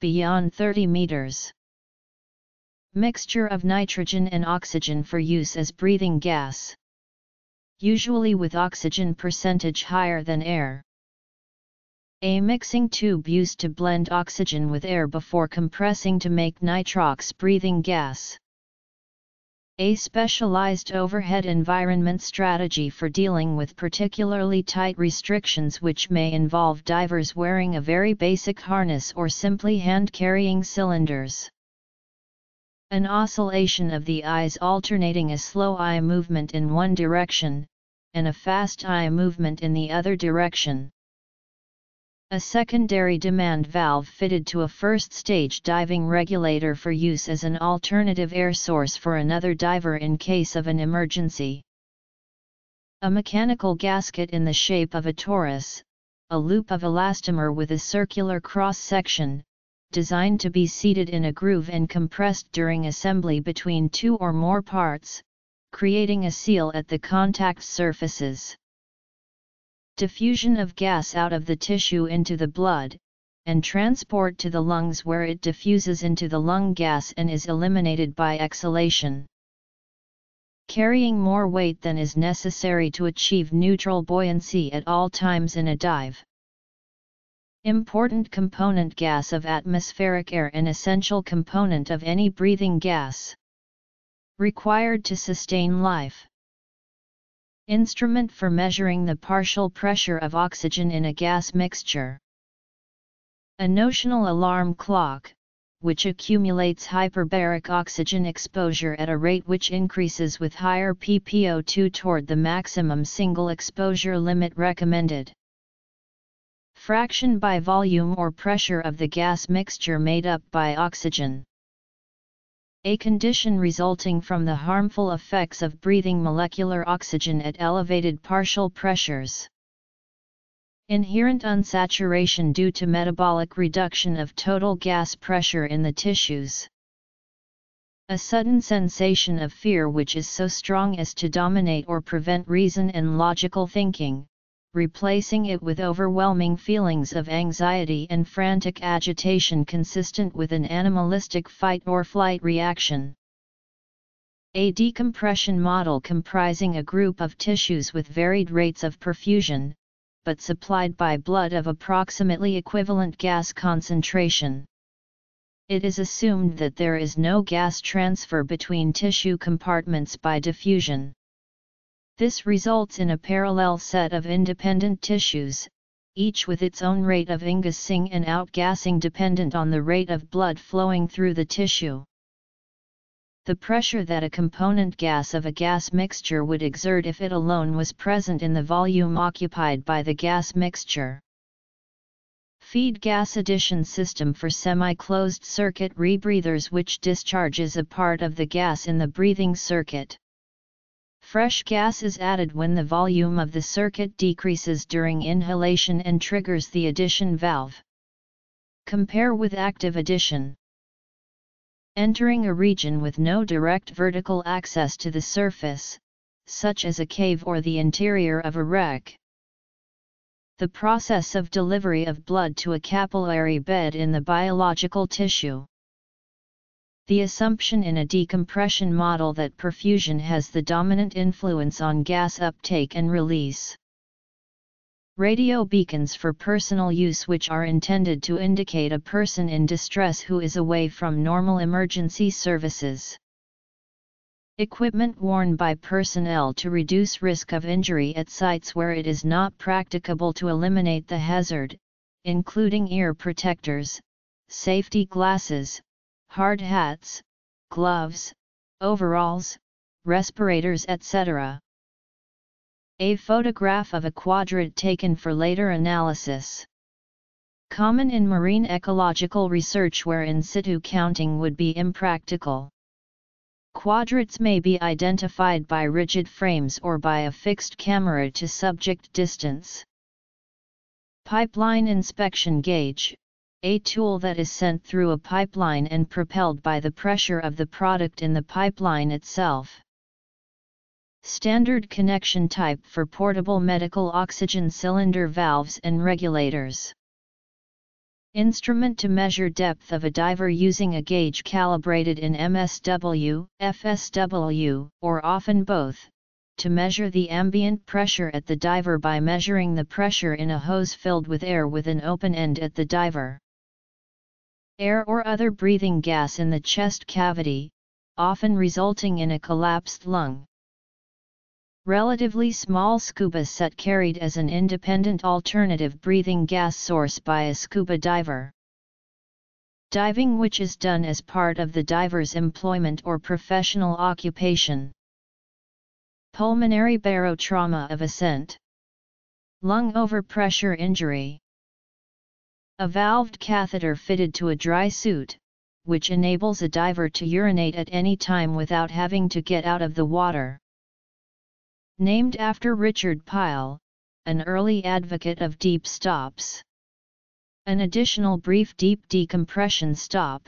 beyond 30 meters. Mixture of nitrogen and oxygen for use as breathing gas usually with oxygen percentage higher than air. A mixing tube used to blend oxygen with air before compressing to make nitrox breathing gas. A specialized overhead environment strategy for dealing with particularly tight restrictions which may involve divers wearing a very basic harness or simply hand-carrying cylinders. An oscillation of the eyes alternating a slow eye movement in one direction, and a fast eye movement in the other direction. A secondary demand valve fitted to a first stage diving regulator for use as an alternative air source for another diver in case of an emergency. A mechanical gasket in the shape of a torus, a loop of elastomer with a circular cross section, designed to be seated in a groove and compressed during assembly between two or more parts, creating a seal at the contact surfaces. Diffusion of gas out of the tissue into the blood, and transport to the lungs where it diffuses into the lung gas and is eliminated by exhalation. Carrying more weight than is necessary to achieve neutral buoyancy at all times in a dive. Important component gas of atmospheric air An essential component of any breathing gas. Required to sustain life. Instrument for measuring the partial pressure of oxygen in a gas mixture. A notional alarm clock, which accumulates hyperbaric oxygen exposure at a rate which increases with higher PPO2 toward the maximum single exposure limit recommended fraction by volume or pressure of the gas mixture made up by oxygen. A condition resulting from the harmful effects of breathing molecular oxygen at elevated partial pressures. Inherent unsaturation due to metabolic reduction of total gas pressure in the tissues. A sudden sensation of fear which is so strong as to dominate or prevent reason and logical thinking, replacing it with overwhelming feelings of anxiety and frantic agitation consistent with an animalistic fight or flight reaction. A decompression model comprising a group of tissues with varied rates of perfusion, but supplied by blood of approximately equivalent gas concentration. It is assumed that there is no gas transfer between tissue compartments by diffusion. This results in a parallel set of independent tissues, each with its own rate of ingassing and outgassing dependent on the rate of blood flowing through the tissue. The pressure that a component gas of a gas mixture would exert if it alone was present in the volume occupied by the gas mixture. Feed gas addition system for semi-closed circuit rebreathers which discharges a part of the gas in the breathing circuit. Fresh gas is added when the volume of the circuit decreases during inhalation and triggers the addition valve. Compare with active addition. Entering a region with no direct vertical access to the surface, such as a cave or the interior of a wreck. The process of delivery of blood to a capillary bed in the biological tissue. The assumption in a decompression model that perfusion has the dominant influence on gas uptake and release. Radio beacons for personal use which are intended to indicate a person in distress who is away from normal emergency services. Equipment worn by personnel to reduce risk of injury at sites where it is not practicable to eliminate the hazard, including ear protectors, safety glasses, hard hats, gloves, overalls, respirators etc. A photograph of a quadrant taken for later analysis. Common in marine ecological research where in situ counting would be impractical. Quadrants may be identified by rigid frames or by a fixed camera to subject distance. Pipeline inspection gauge, a tool that is sent through a pipeline and propelled by the pressure of the product in the pipeline itself. Standard connection type for portable medical oxygen cylinder valves and regulators. Instrument to measure depth of a diver using a gauge calibrated in MSW, FSW, or often both, to measure the ambient pressure at the diver by measuring the pressure in a hose filled with air with an open end at the diver air or other breathing gas in the chest cavity, often resulting in a collapsed lung. Relatively small scuba set carried as an independent alternative breathing gas source by a scuba diver. Diving which is done as part of the diver's employment or professional occupation. Pulmonary barotrauma of ascent. Lung overpressure injury. A valved catheter fitted to a dry suit, which enables a diver to urinate at any time without having to get out of the water. Named after Richard Pyle, an early advocate of deep stops. An additional brief deep decompression stop,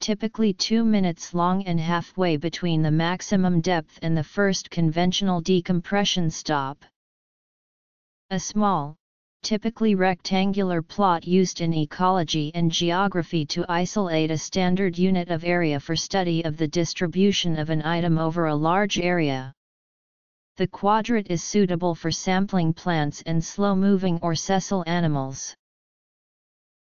typically 2 minutes long and halfway between the maximum depth and the first conventional decompression stop. A small, typically rectangular plot used in ecology and geography to isolate a standard unit of area for study of the distribution of an item over a large area. The quadrant is suitable for sampling plants and slow-moving or sessile animals.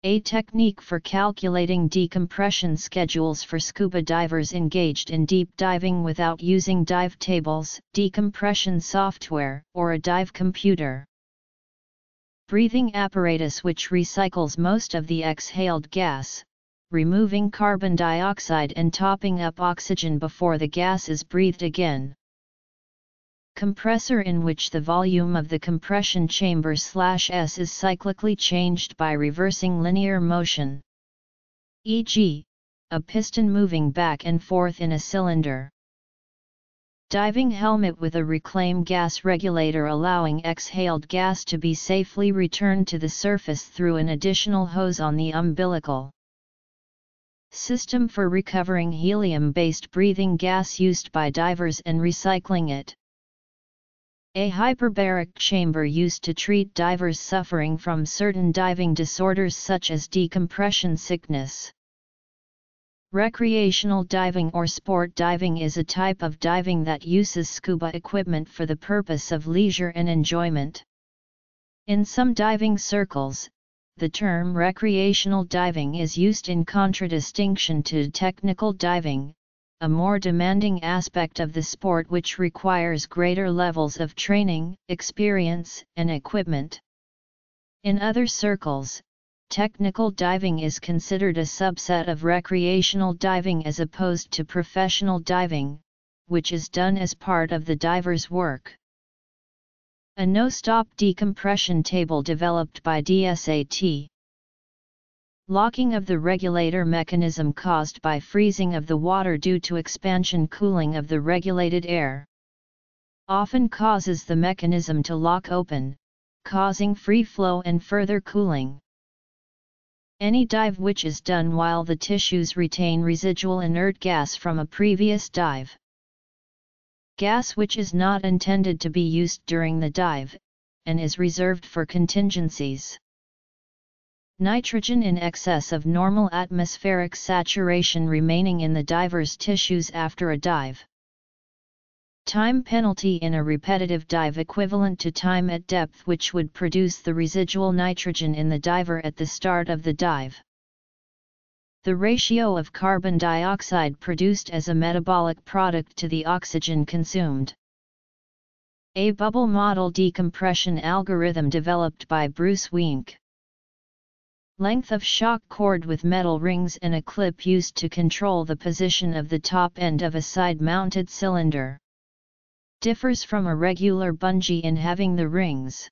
A technique for calculating decompression schedules for scuba divers engaged in deep diving without using dive tables, decompression software, or a dive computer breathing apparatus which recycles most of the exhaled gas, removing carbon dioxide and topping up oxygen before the gas is breathed again. Compressor in which the volume of the compression chamber slash S is cyclically changed by reversing linear motion. E.g., a piston moving back and forth in a cylinder. Diving helmet with a reclaim gas regulator allowing exhaled gas to be safely returned to the surface through an additional hose on the umbilical. System for recovering helium-based breathing gas used by divers and recycling it. A hyperbaric chamber used to treat divers suffering from certain diving disorders such as decompression sickness. Recreational diving or sport diving is a type of diving that uses scuba equipment for the purpose of leisure and enjoyment. In some diving circles, the term recreational diving is used in contradistinction to technical diving, a more demanding aspect of the sport which requires greater levels of training, experience, and equipment. In other circles, technical diving is considered a subset of recreational diving as opposed to professional diving, which is done as part of the diver's work. A no-stop decompression table developed by DSAT. Locking of the regulator mechanism caused by freezing of the water due to expansion cooling of the regulated air. Often causes the mechanism to lock open, causing free flow and further cooling. Any dive which is done while the tissues retain residual inert gas from a previous dive. Gas which is not intended to be used during the dive, and is reserved for contingencies. Nitrogen in excess of normal atmospheric saturation remaining in the diver's tissues after a dive. Time penalty in a repetitive dive equivalent to time at depth which would produce the residual nitrogen in the diver at the start of the dive. The ratio of carbon dioxide produced as a metabolic product to the oxygen consumed. A bubble model decompression algorithm developed by Bruce Wienke. Length of shock cord with metal rings and a clip used to control the position of the top end of a side-mounted cylinder differs from a regular bungee in having the rings.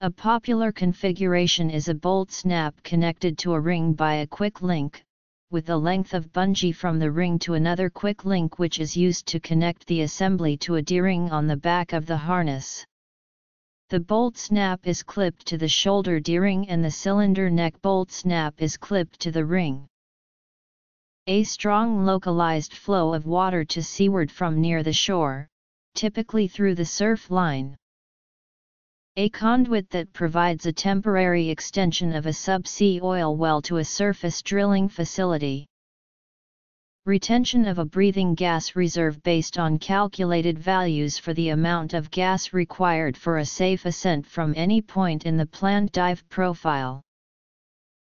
A popular configuration is a bolt snap connected to a ring by a quick link, with a length of bungee from the ring to another quick link which is used to connect the assembly to a D-ring on the back of the harness. The bolt snap is clipped to the shoulder D-ring and the cylinder neck bolt snap is clipped to the ring. A strong localized flow of water to seaward from near the shore, typically through the surf line. A conduit that provides a temporary extension of a subsea oil well to a surface drilling facility. Retention of a breathing gas reserve based on calculated values for the amount of gas required for a safe ascent from any point in the planned dive profile.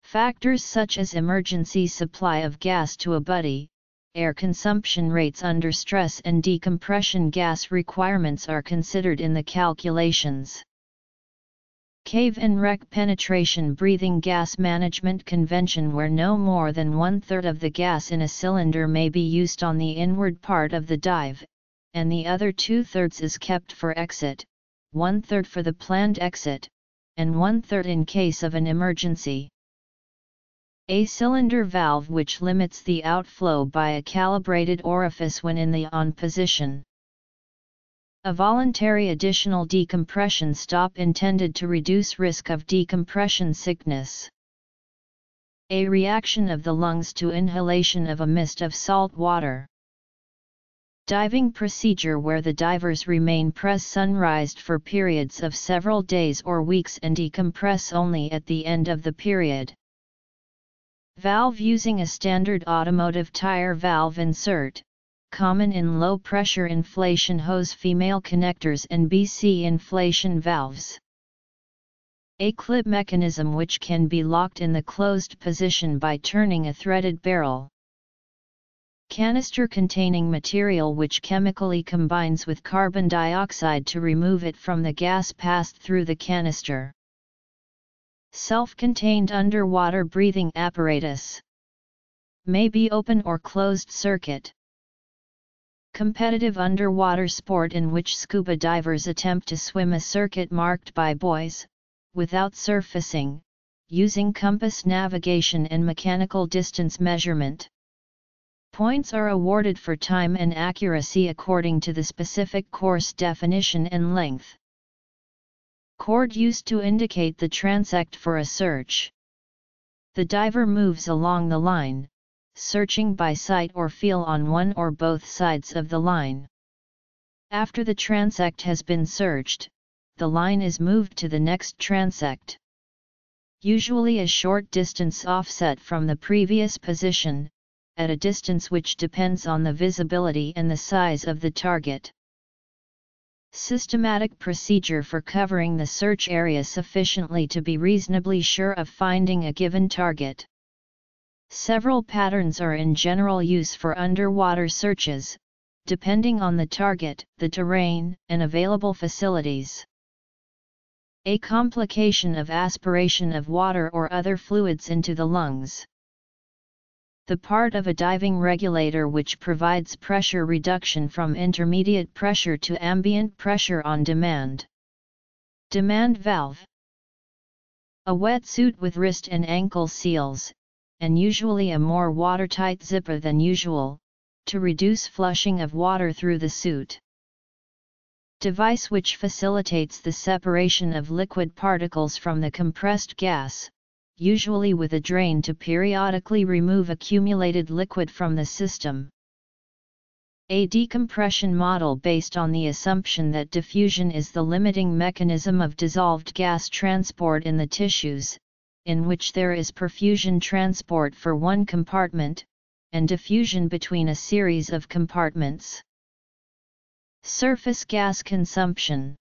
Factors such as emergency supply of gas to a buddy, air consumption rates under stress and decompression gas requirements are considered in the calculations. Cave and wreck penetration breathing gas management convention where no more than one-third of the gas in a cylinder may be used on the inward part of the dive, and the other two-thirds is kept for exit, one-third for the planned exit, and one-third in case of an emergency. A cylinder valve which limits the outflow by a calibrated orifice when in the on position. A voluntary additional decompression stop intended to reduce risk of decompression sickness. A reaction of the lungs to inhalation of a mist of salt water. Diving procedure where the divers remain pressurized for periods of several days or weeks and decompress only at the end of the period. Valve using a standard automotive tire valve insert, common in low-pressure inflation hose female connectors and BC inflation valves. A clip mechanism which can be locked in the closed position by turning a threaded barrel. Canister containing material which chemically combines with carbon dioxide to remove it from the gas passed through the canister. Self-contained underwater breathing apparatus. May be open or closed circuit. Competitive underwater sport in which scuba divers attempt to swim a circuit marked by buoys, without surfacing, using compass navigation and mechanical distance measurement. Points are awarded for time and accuracy according to the specific course definition and length. Cord used to indicate the transect for a search. The diver moves along the line, searching by sight or feel on one or both sides of the line. After the transect has been searched, the line is moved to the next transect. Usually a short distance offset from the previous position, at a distance which depends on the visibility and the size of the target. Systematic procedure for covering the search area sufficiently to be reasonably sure of finding a given target. Several patterns are in general use for underwater searches, depending on the target, the terrain, and available facilities. A complication of aspiration of water or other fluids into the lungs. The part of a diving regulator which provides pressure reduction from intermediate pressure to ambient pressure on demand. Demand valve. A wetsuit with wrist and ankle seals, and usually a more watertight zipper than usual, to reduce flushing of water through the suit. Device which facilitates the separation of liquid particles from the compressed gas, usually with a drain to periodically remove accumulated liquid from the system. A decompression model based on the assumption that diffusion is the limiting mechanism of dissolved gas transport in the tissues, in which there is perfusion transport for one compartment, and diffusion between a series of compartments. Surface gas consumption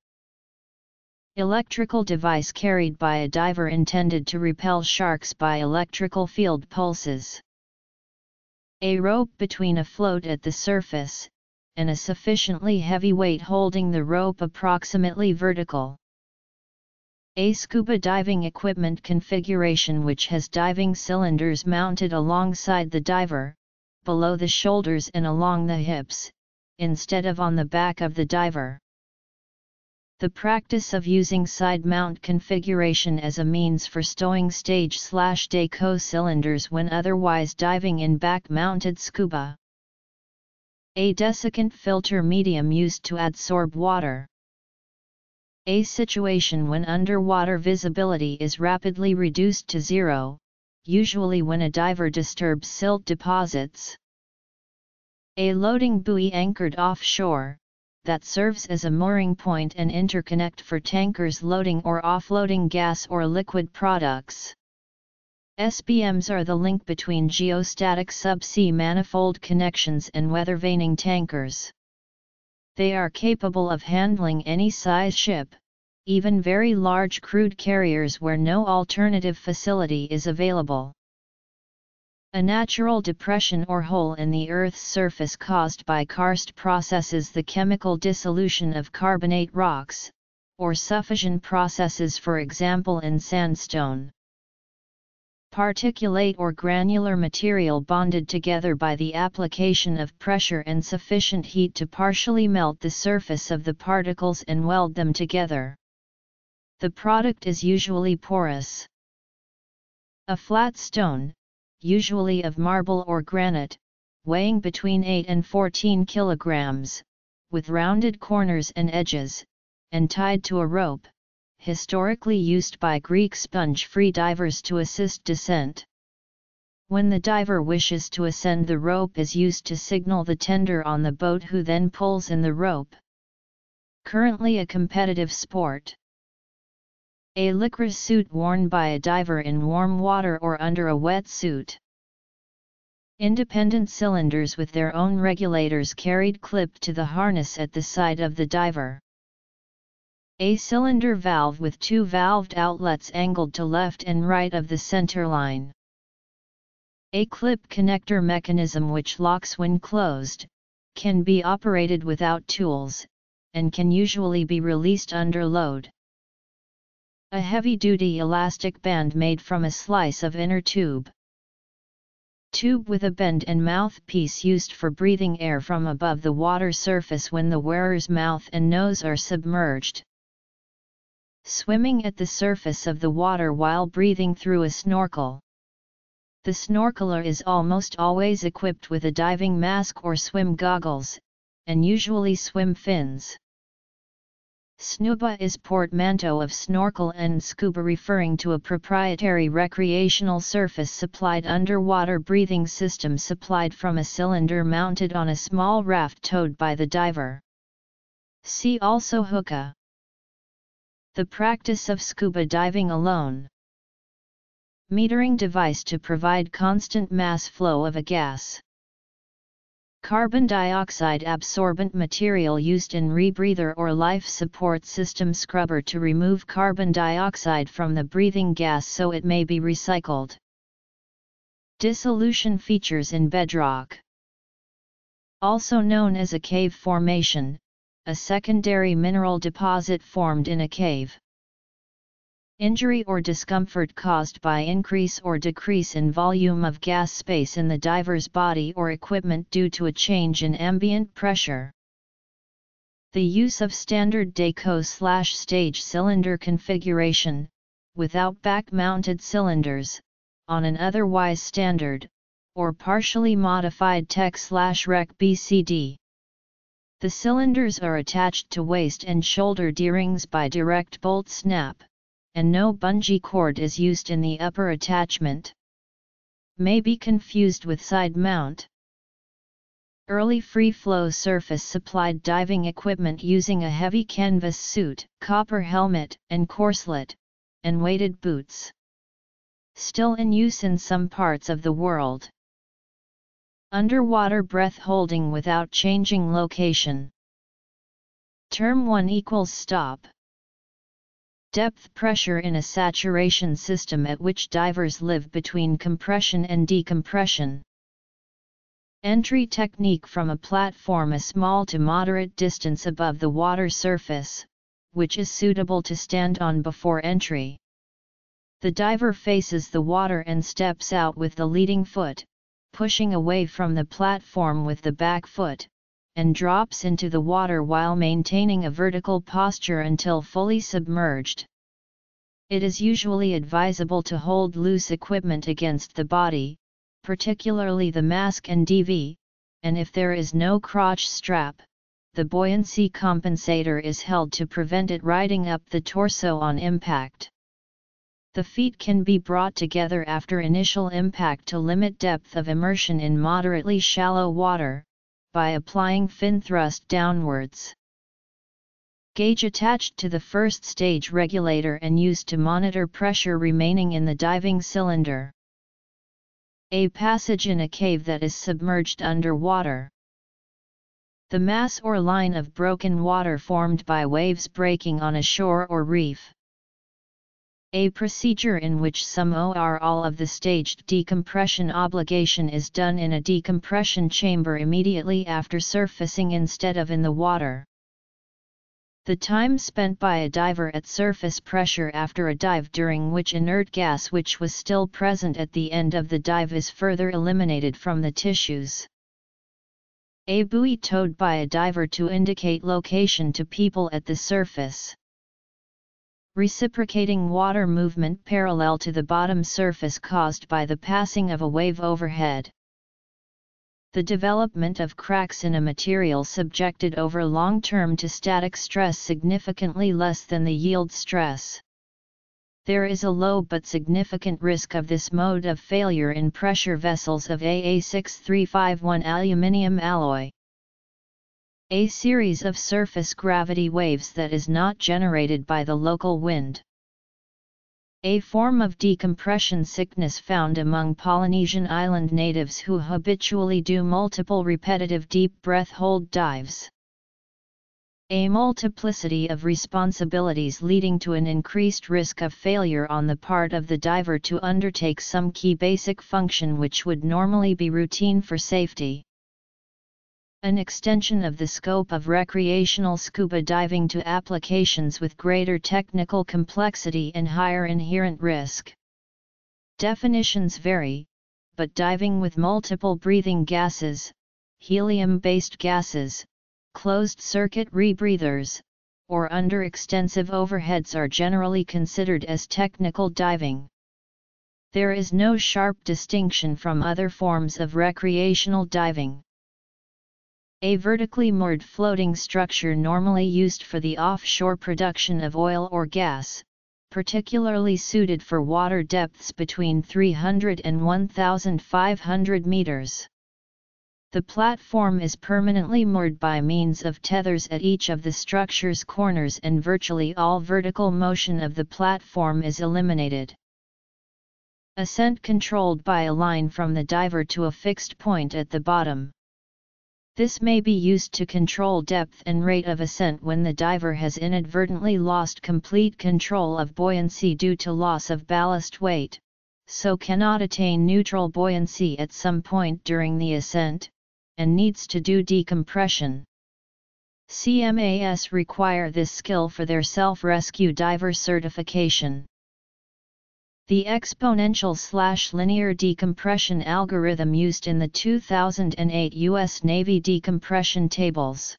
Electrical device carried by a diver intended to repel sharks by electrical field pulses. A rope between a float at the surface, and a sufficiently heavy weight holding the rope approximately vertical. A scuba diving equipment configuration which has diving cylinders mounted alongside the diver, below the shoulders and along the hips, instead of on the back of the diver. The practice of using side mount configuration as a means for stowing stage slash deco cylinders when otherwise diving in back mounted scuba. A desiccant filter medium used to adsorb water. A situation when underwater visibility is rapidly reduced to zero, usually when a diver disturbs silt deposits. A loading buoy anchored offshore, that serves as a mooring point and interconnect for tankers loading or offloading gas or liquid products. SBMs are the link between geostatic subsea manifold connections and weathervaning tankers. They are capable of handling any size ship, even very large crude carriers where no alternative facility is available. A natural depression or hole in the Earth's surface caused by karst processes the chemical dissolution of carbonate rocks, or suffusion processes for example in sandstone. Particulate or granular material bonded together by the application of pressure and sufficient heat to partially melt the surface of the particles and weld them together. The product is usually porous. A flat stone, usually of marble or granite, weighing between 8 and 14 kilograms, with rounded corners and edges, and tied to a rope, historically used by Greek sponge-free divers to assist descent. When the diver wishes to ascend the rope is used to signal the tender on the boat who then pulls in the rope. Currently a competitive sport. A lycra suit worn by a diver in warm water or under a wet suit. Independent cylinders with their own regulators carried clipped to the harness at the side of the diver. A cylinder valve with two valved outlets angled to left and right of the center line. A clip connector mechanism which locks when closed, can be operated without tools, and can usually be released under load. A heavy-duty elastic band made from a slice of inner tube. Tube with a bend and mouthpiece used for breathing air from above the water surface when the wearer's mouth and nose are submerged. Swimming at the surface of the water while breathing through a snorkel. The snorkeler is almost always equipped with a diving mask or swim goggles, and usually swim fins. Snuba is portmanteau of snorkel and scuba referring to a proprietary recreational surface supplied underwater breathing system supplied from a cylinder mounted on a small raft towed by the diver. See also hookah. The practice of scuba diving alone. Metering device to provide constant mass flow of a gas. Carbon dioxide absorbent material used in rebreather or life support system scrubber to remove carbon dioxide from the breathing gas so it may be recycled. Dissolution features in bedrock. Also known as a cave formation, a secondary mineral deposit formed in a cave. Injury or discomfort caused by increase or decrease in volume of gas space in the diver's body or equipment due to a change in ambient pressure. The use of standard deco-stage cylinder configuration, without back-mounted cylinders, on an otherwise standard, or partially modified Tech-Rec BCD. The cylinders are attached to waist and shoulder D-rings by direct bolt snap and no bungee cord is used in the upper attachment. May be confused with side mount. Early free-flow surface supplied diving equipment using a heavy canvas suit, copper helmet and corselet, and weighted boots. Still in use in some parts of the world. Underwater breath holding without changing location. Term 1 equals stop. Depth pressure in a saturation system at which divers live between compression and decompression. Entry technique from a platform a small to moderate distance above the water surface, which is suitable to stand on before entry. The diver faces the water and steps out with the leading foot, pushing away from the platform with the back foot, and drops into the water while maintaining a vertical posture until fully submerged. It is usually advisable to hold loose equipment against the body, particularly the mask and DV, and if there is no crotch strap, the buoyancy compensator is held to prevent it riding up the torso on impact. The feet can be brought together after initial impact to limit depth of immersion in moderately shallow water, by applying fin thrust downwards. Gauge attached to the first stage regulator and used to monitor pressure remaining in the diving cylinder. A passage in a cave that is submerged underwater. The mass or line of broken water formed by waves breaking on a shore or reef. A procedure in which some or all of the staged decompression obligation is done in a decompression chamber immediately after surfacing instead of in the water. The time spent by a diver at surface pressure after a dive during which inert gas which was still present at the end of the dive is further eliminated from the tissues. A buoy towed by a diver to indicate location to people at the surface reciprocating water movement parallel to the bottom surface caused by the passing of a wave overhead. The development of cracks in a material subjected over long term to static stress significantly less than the yield stress. There is a low but significant risk of this mode of failure in pressure vessels of AA6351 aluminium alloy a series of surface gravity waves that is not generated by the local wind. A form of decompression sickness found among Polynesian island natives who habitually do multiple repetitive deep breath hold dives. A multiplicity of responsibilities leading to an increased risk of failure on the part of the diver to undertake some key basic function which would normally be routine for safety. An extension of the scope of recreational scuba diving to applications with greater technical complexity and higher inherent risk. Definitions vary, but diving with multiple breathing gases, helium-based gases, closed-circuit rebreathers, or under extensive overheads are generally considered as technical diving. There is no sharp distinction from other forms of recreational diving. A vertically moored floating structure normally used for the offshore production of oil or gas, particularly suited for water depths between 300 and 1,500 meters. The platform is permanently moored by means of tethers at each of the structure's corners and virtually all vertical motion of the platform is eliminated. Ascent controlled by a line from the diver to a fixed point at the bottom. This may be used to control depth and rate of ascent when the diver has inadvertently lost complete control of buoyancy due to loss of ballast weight, so cannot attain neutral buoyancy at some point during the ascent, and needs to do decompression. CMAS require this skill for their self-rescue diver certification. The exponential slash linear decompression algorithm used in the 2008 U.S. Navy decompression tables.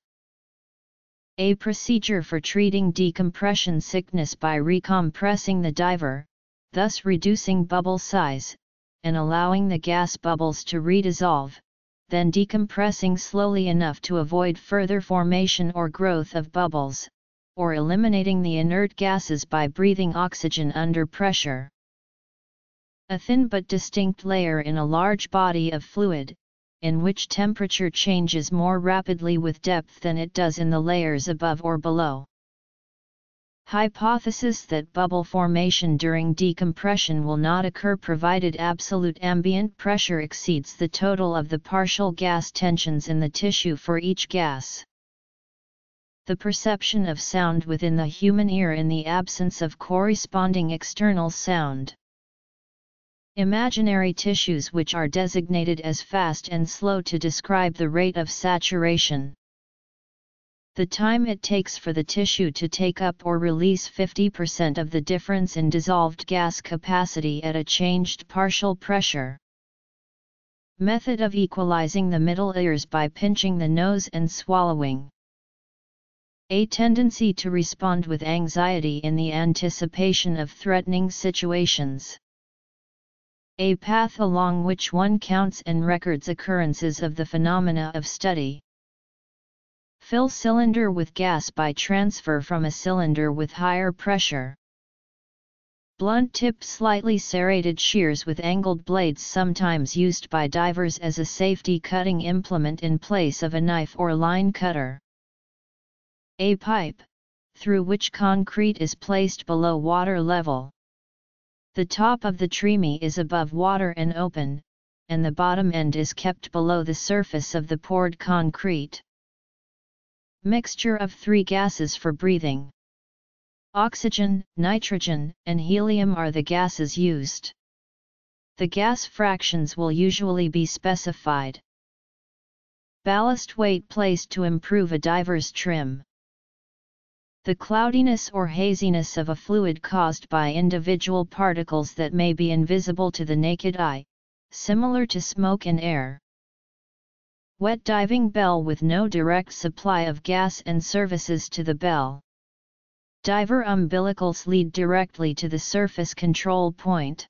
A procedure for treating decompression sickness by recompressing the diver, thus reducing bubble size, and allowing the gas bubbles to redissolve, then decompressing slowly enough to avoid further formation or growth of bubbles, or eliminating the inert gases by breathing oxygen under pressure. A thin but distinct layer in a large body of fluid, in which temperature changes more rapidly with depth than it does in the layers above or below. Hypothesis that bubble formation during decompression will not occur provided absolute ambient pressure exceeds the total of the partial gas tensions in the tissue for each gas. The perception of sound within the human ear in the absence of corresponding external sound. Imaginary tissues which are designated as fast and slow to describe the rate of saturation. The time it takes for the tissue to take up or release 50% of the difference in dissolved gas capacity at a changed partial pressure. Method of equalizing the middle ears by pinching the nose and swallowing. A tendency to respond with anxiety in the anticipation of threatening situations a path along which one counts and records occurrences of the phenomena of study. Fill cylinder with gas by transfer from a cylinder with higher pressure. Blunt tip slightly serrated shears with angled blades sometimes used by divers as a safety cutting implement in place of a knife or line cutter. A pipe, through which concrete is placed below water level. The top of the tremie is above water and open, and the bottom end is kept below the surface of the poured concrete. Mixture of three gases for breathing. Oxygen, nitrogen, and helium are the gases used. The gas fractions will usually be specified. Ballast weight placed to improve a diver's trim. The cloudiness or haziness of a fluid caused by individual particles that may be invisible to the naked eye, similar to smoke and air. Wet diving bell with no direct supply of gas and services to the bell. Diver umbilicals lead directly to the surface control point.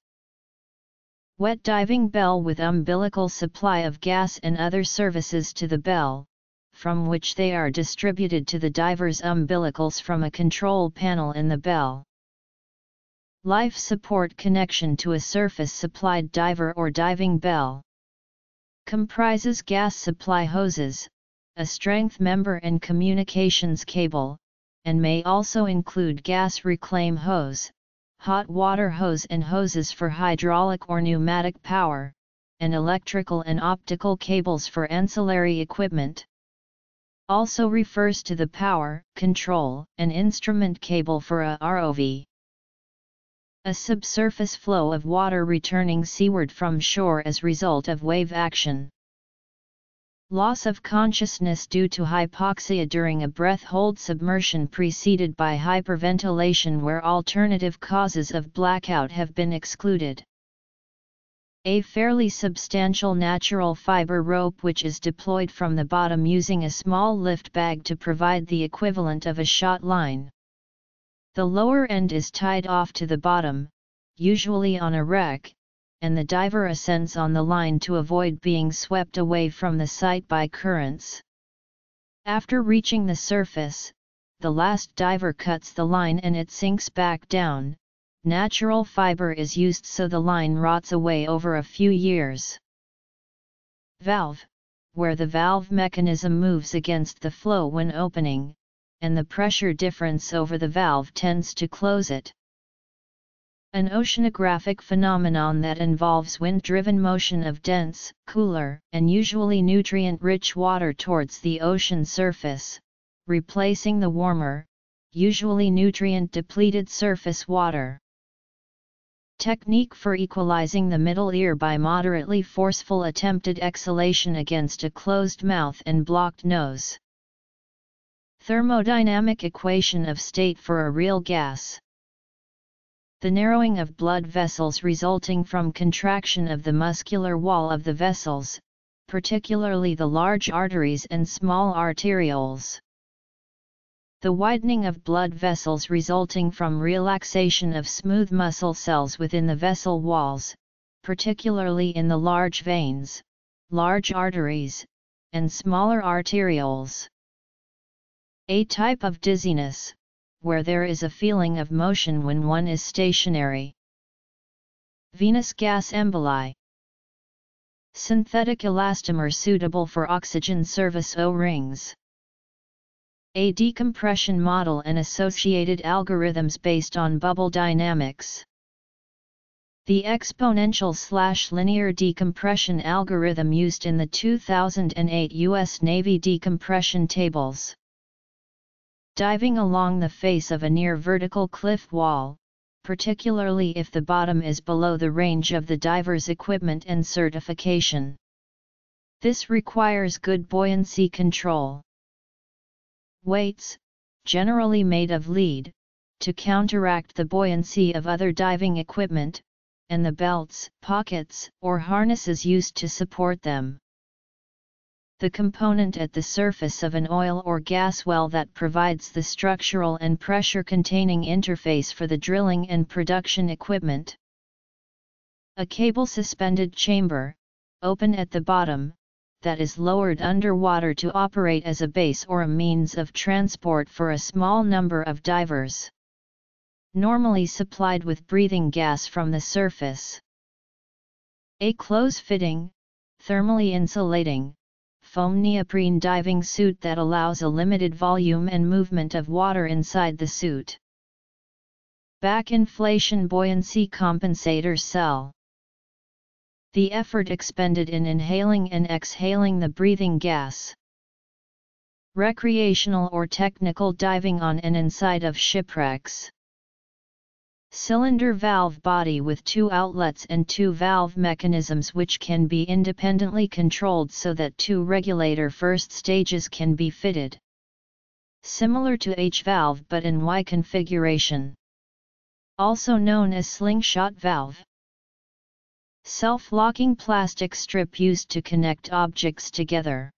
Wet diving bell with umbilical supply of gas and other services to the bell, from which they are distributed to the diver's umbilicals from a control panel in the bell. Life support connection to a surface supplied diver or diving bell. Comprises gas supply hoses, a strength member and communications cable, and may also include gas reclaim hose, hot water hose and hoses for hydraulic or pneumatic power, and electrical and optical cables for ancillary equipment also refers to the power, control, and instrument cable for a ROV. A subsurface flow of water returning seaward from shore as result of wave action. Loss of consciousness due to hypoxia during a breath hold submersion preceded by hyperventilation where alternative causes of blackout have been excluded. A fairly substantial natural fiber rope which is deployed from the bottom using a small lift bag to provide the equivalent of a shot line. The lower end is tied off to the bottom, usually on a wreck, and the diver ascends on the line to avoid being swept away from the site by currents. After reaching the surface, the last diver cuts the line and it sinks back down, natural fiber is used so the line rots away over a few years. Valve, where the valve mechanism moves against the flow when opening, and the pressure difference over the valve tends to close it. An oceanographic phenomenon that involves wind-driven motion of dense, cooler, and usually nutrient-rich water towards the ocean surface, replacing the warmer, usually nutrient-depleted surface water. Technique for equalizing the middle ear by moderately forceful attempted exhalation against a closed mouth and blocked nose. Thermodynamic equation of state for a real gas. The narrowing of blood vessels resulting from contraction of the muscular wall of the vessels, particularly the large arteries and small arterioles. The widening of blood vessels resulting from relaxation of smooth muscle cells within the vessel walls, particularly in the large veins, large arteries, and smaller arterioles. A type of dizziness, where there is a feeling of motion when one is stationary. Venous gas emboli. Synthetic elastomer suitable for oxygen service O-rings. A decompression model and associated algorithms based on bubble dynamics. The exponential slash linear decompression algorithm used in the 2008 U.S. Navy decompression tables. Diving along the face of a near vertical cliff wall, particularly if the bottom is below the range of the diver's equipment and certification. This requires good buoyancy control. Weights, generally made of lead, to counteract the buoyancy of other diving equipment, and the belts, pockets, or harnesses used to support them the component at the surface of an oil or gas well that provides the structural and pressure containing interface for the drilling and production equipment. A cable suspended chamber, open at the bottom, that is lowered underwater to operate as a base or a means of transport for a small number of divers. Normally supplied with breathing gas from the surface. A close-fitting, thermally insulating, foam neoprene diving suit that allows a limited volume and movement of water inside the suit. Back inflation buoyancy compensator cell. The effort expended in inhaling and exhaling the breathing gas. Recreational or technical diving on and inside of shipwrecks. Cylinder valve body with two outlets and two valve mechanisms which can be independently controlled so that two regulator first stages can be fitted. Similar to H valve but in Y configuration. Also known as slingshot valve. Self-locking plastic strip used to connect objects together.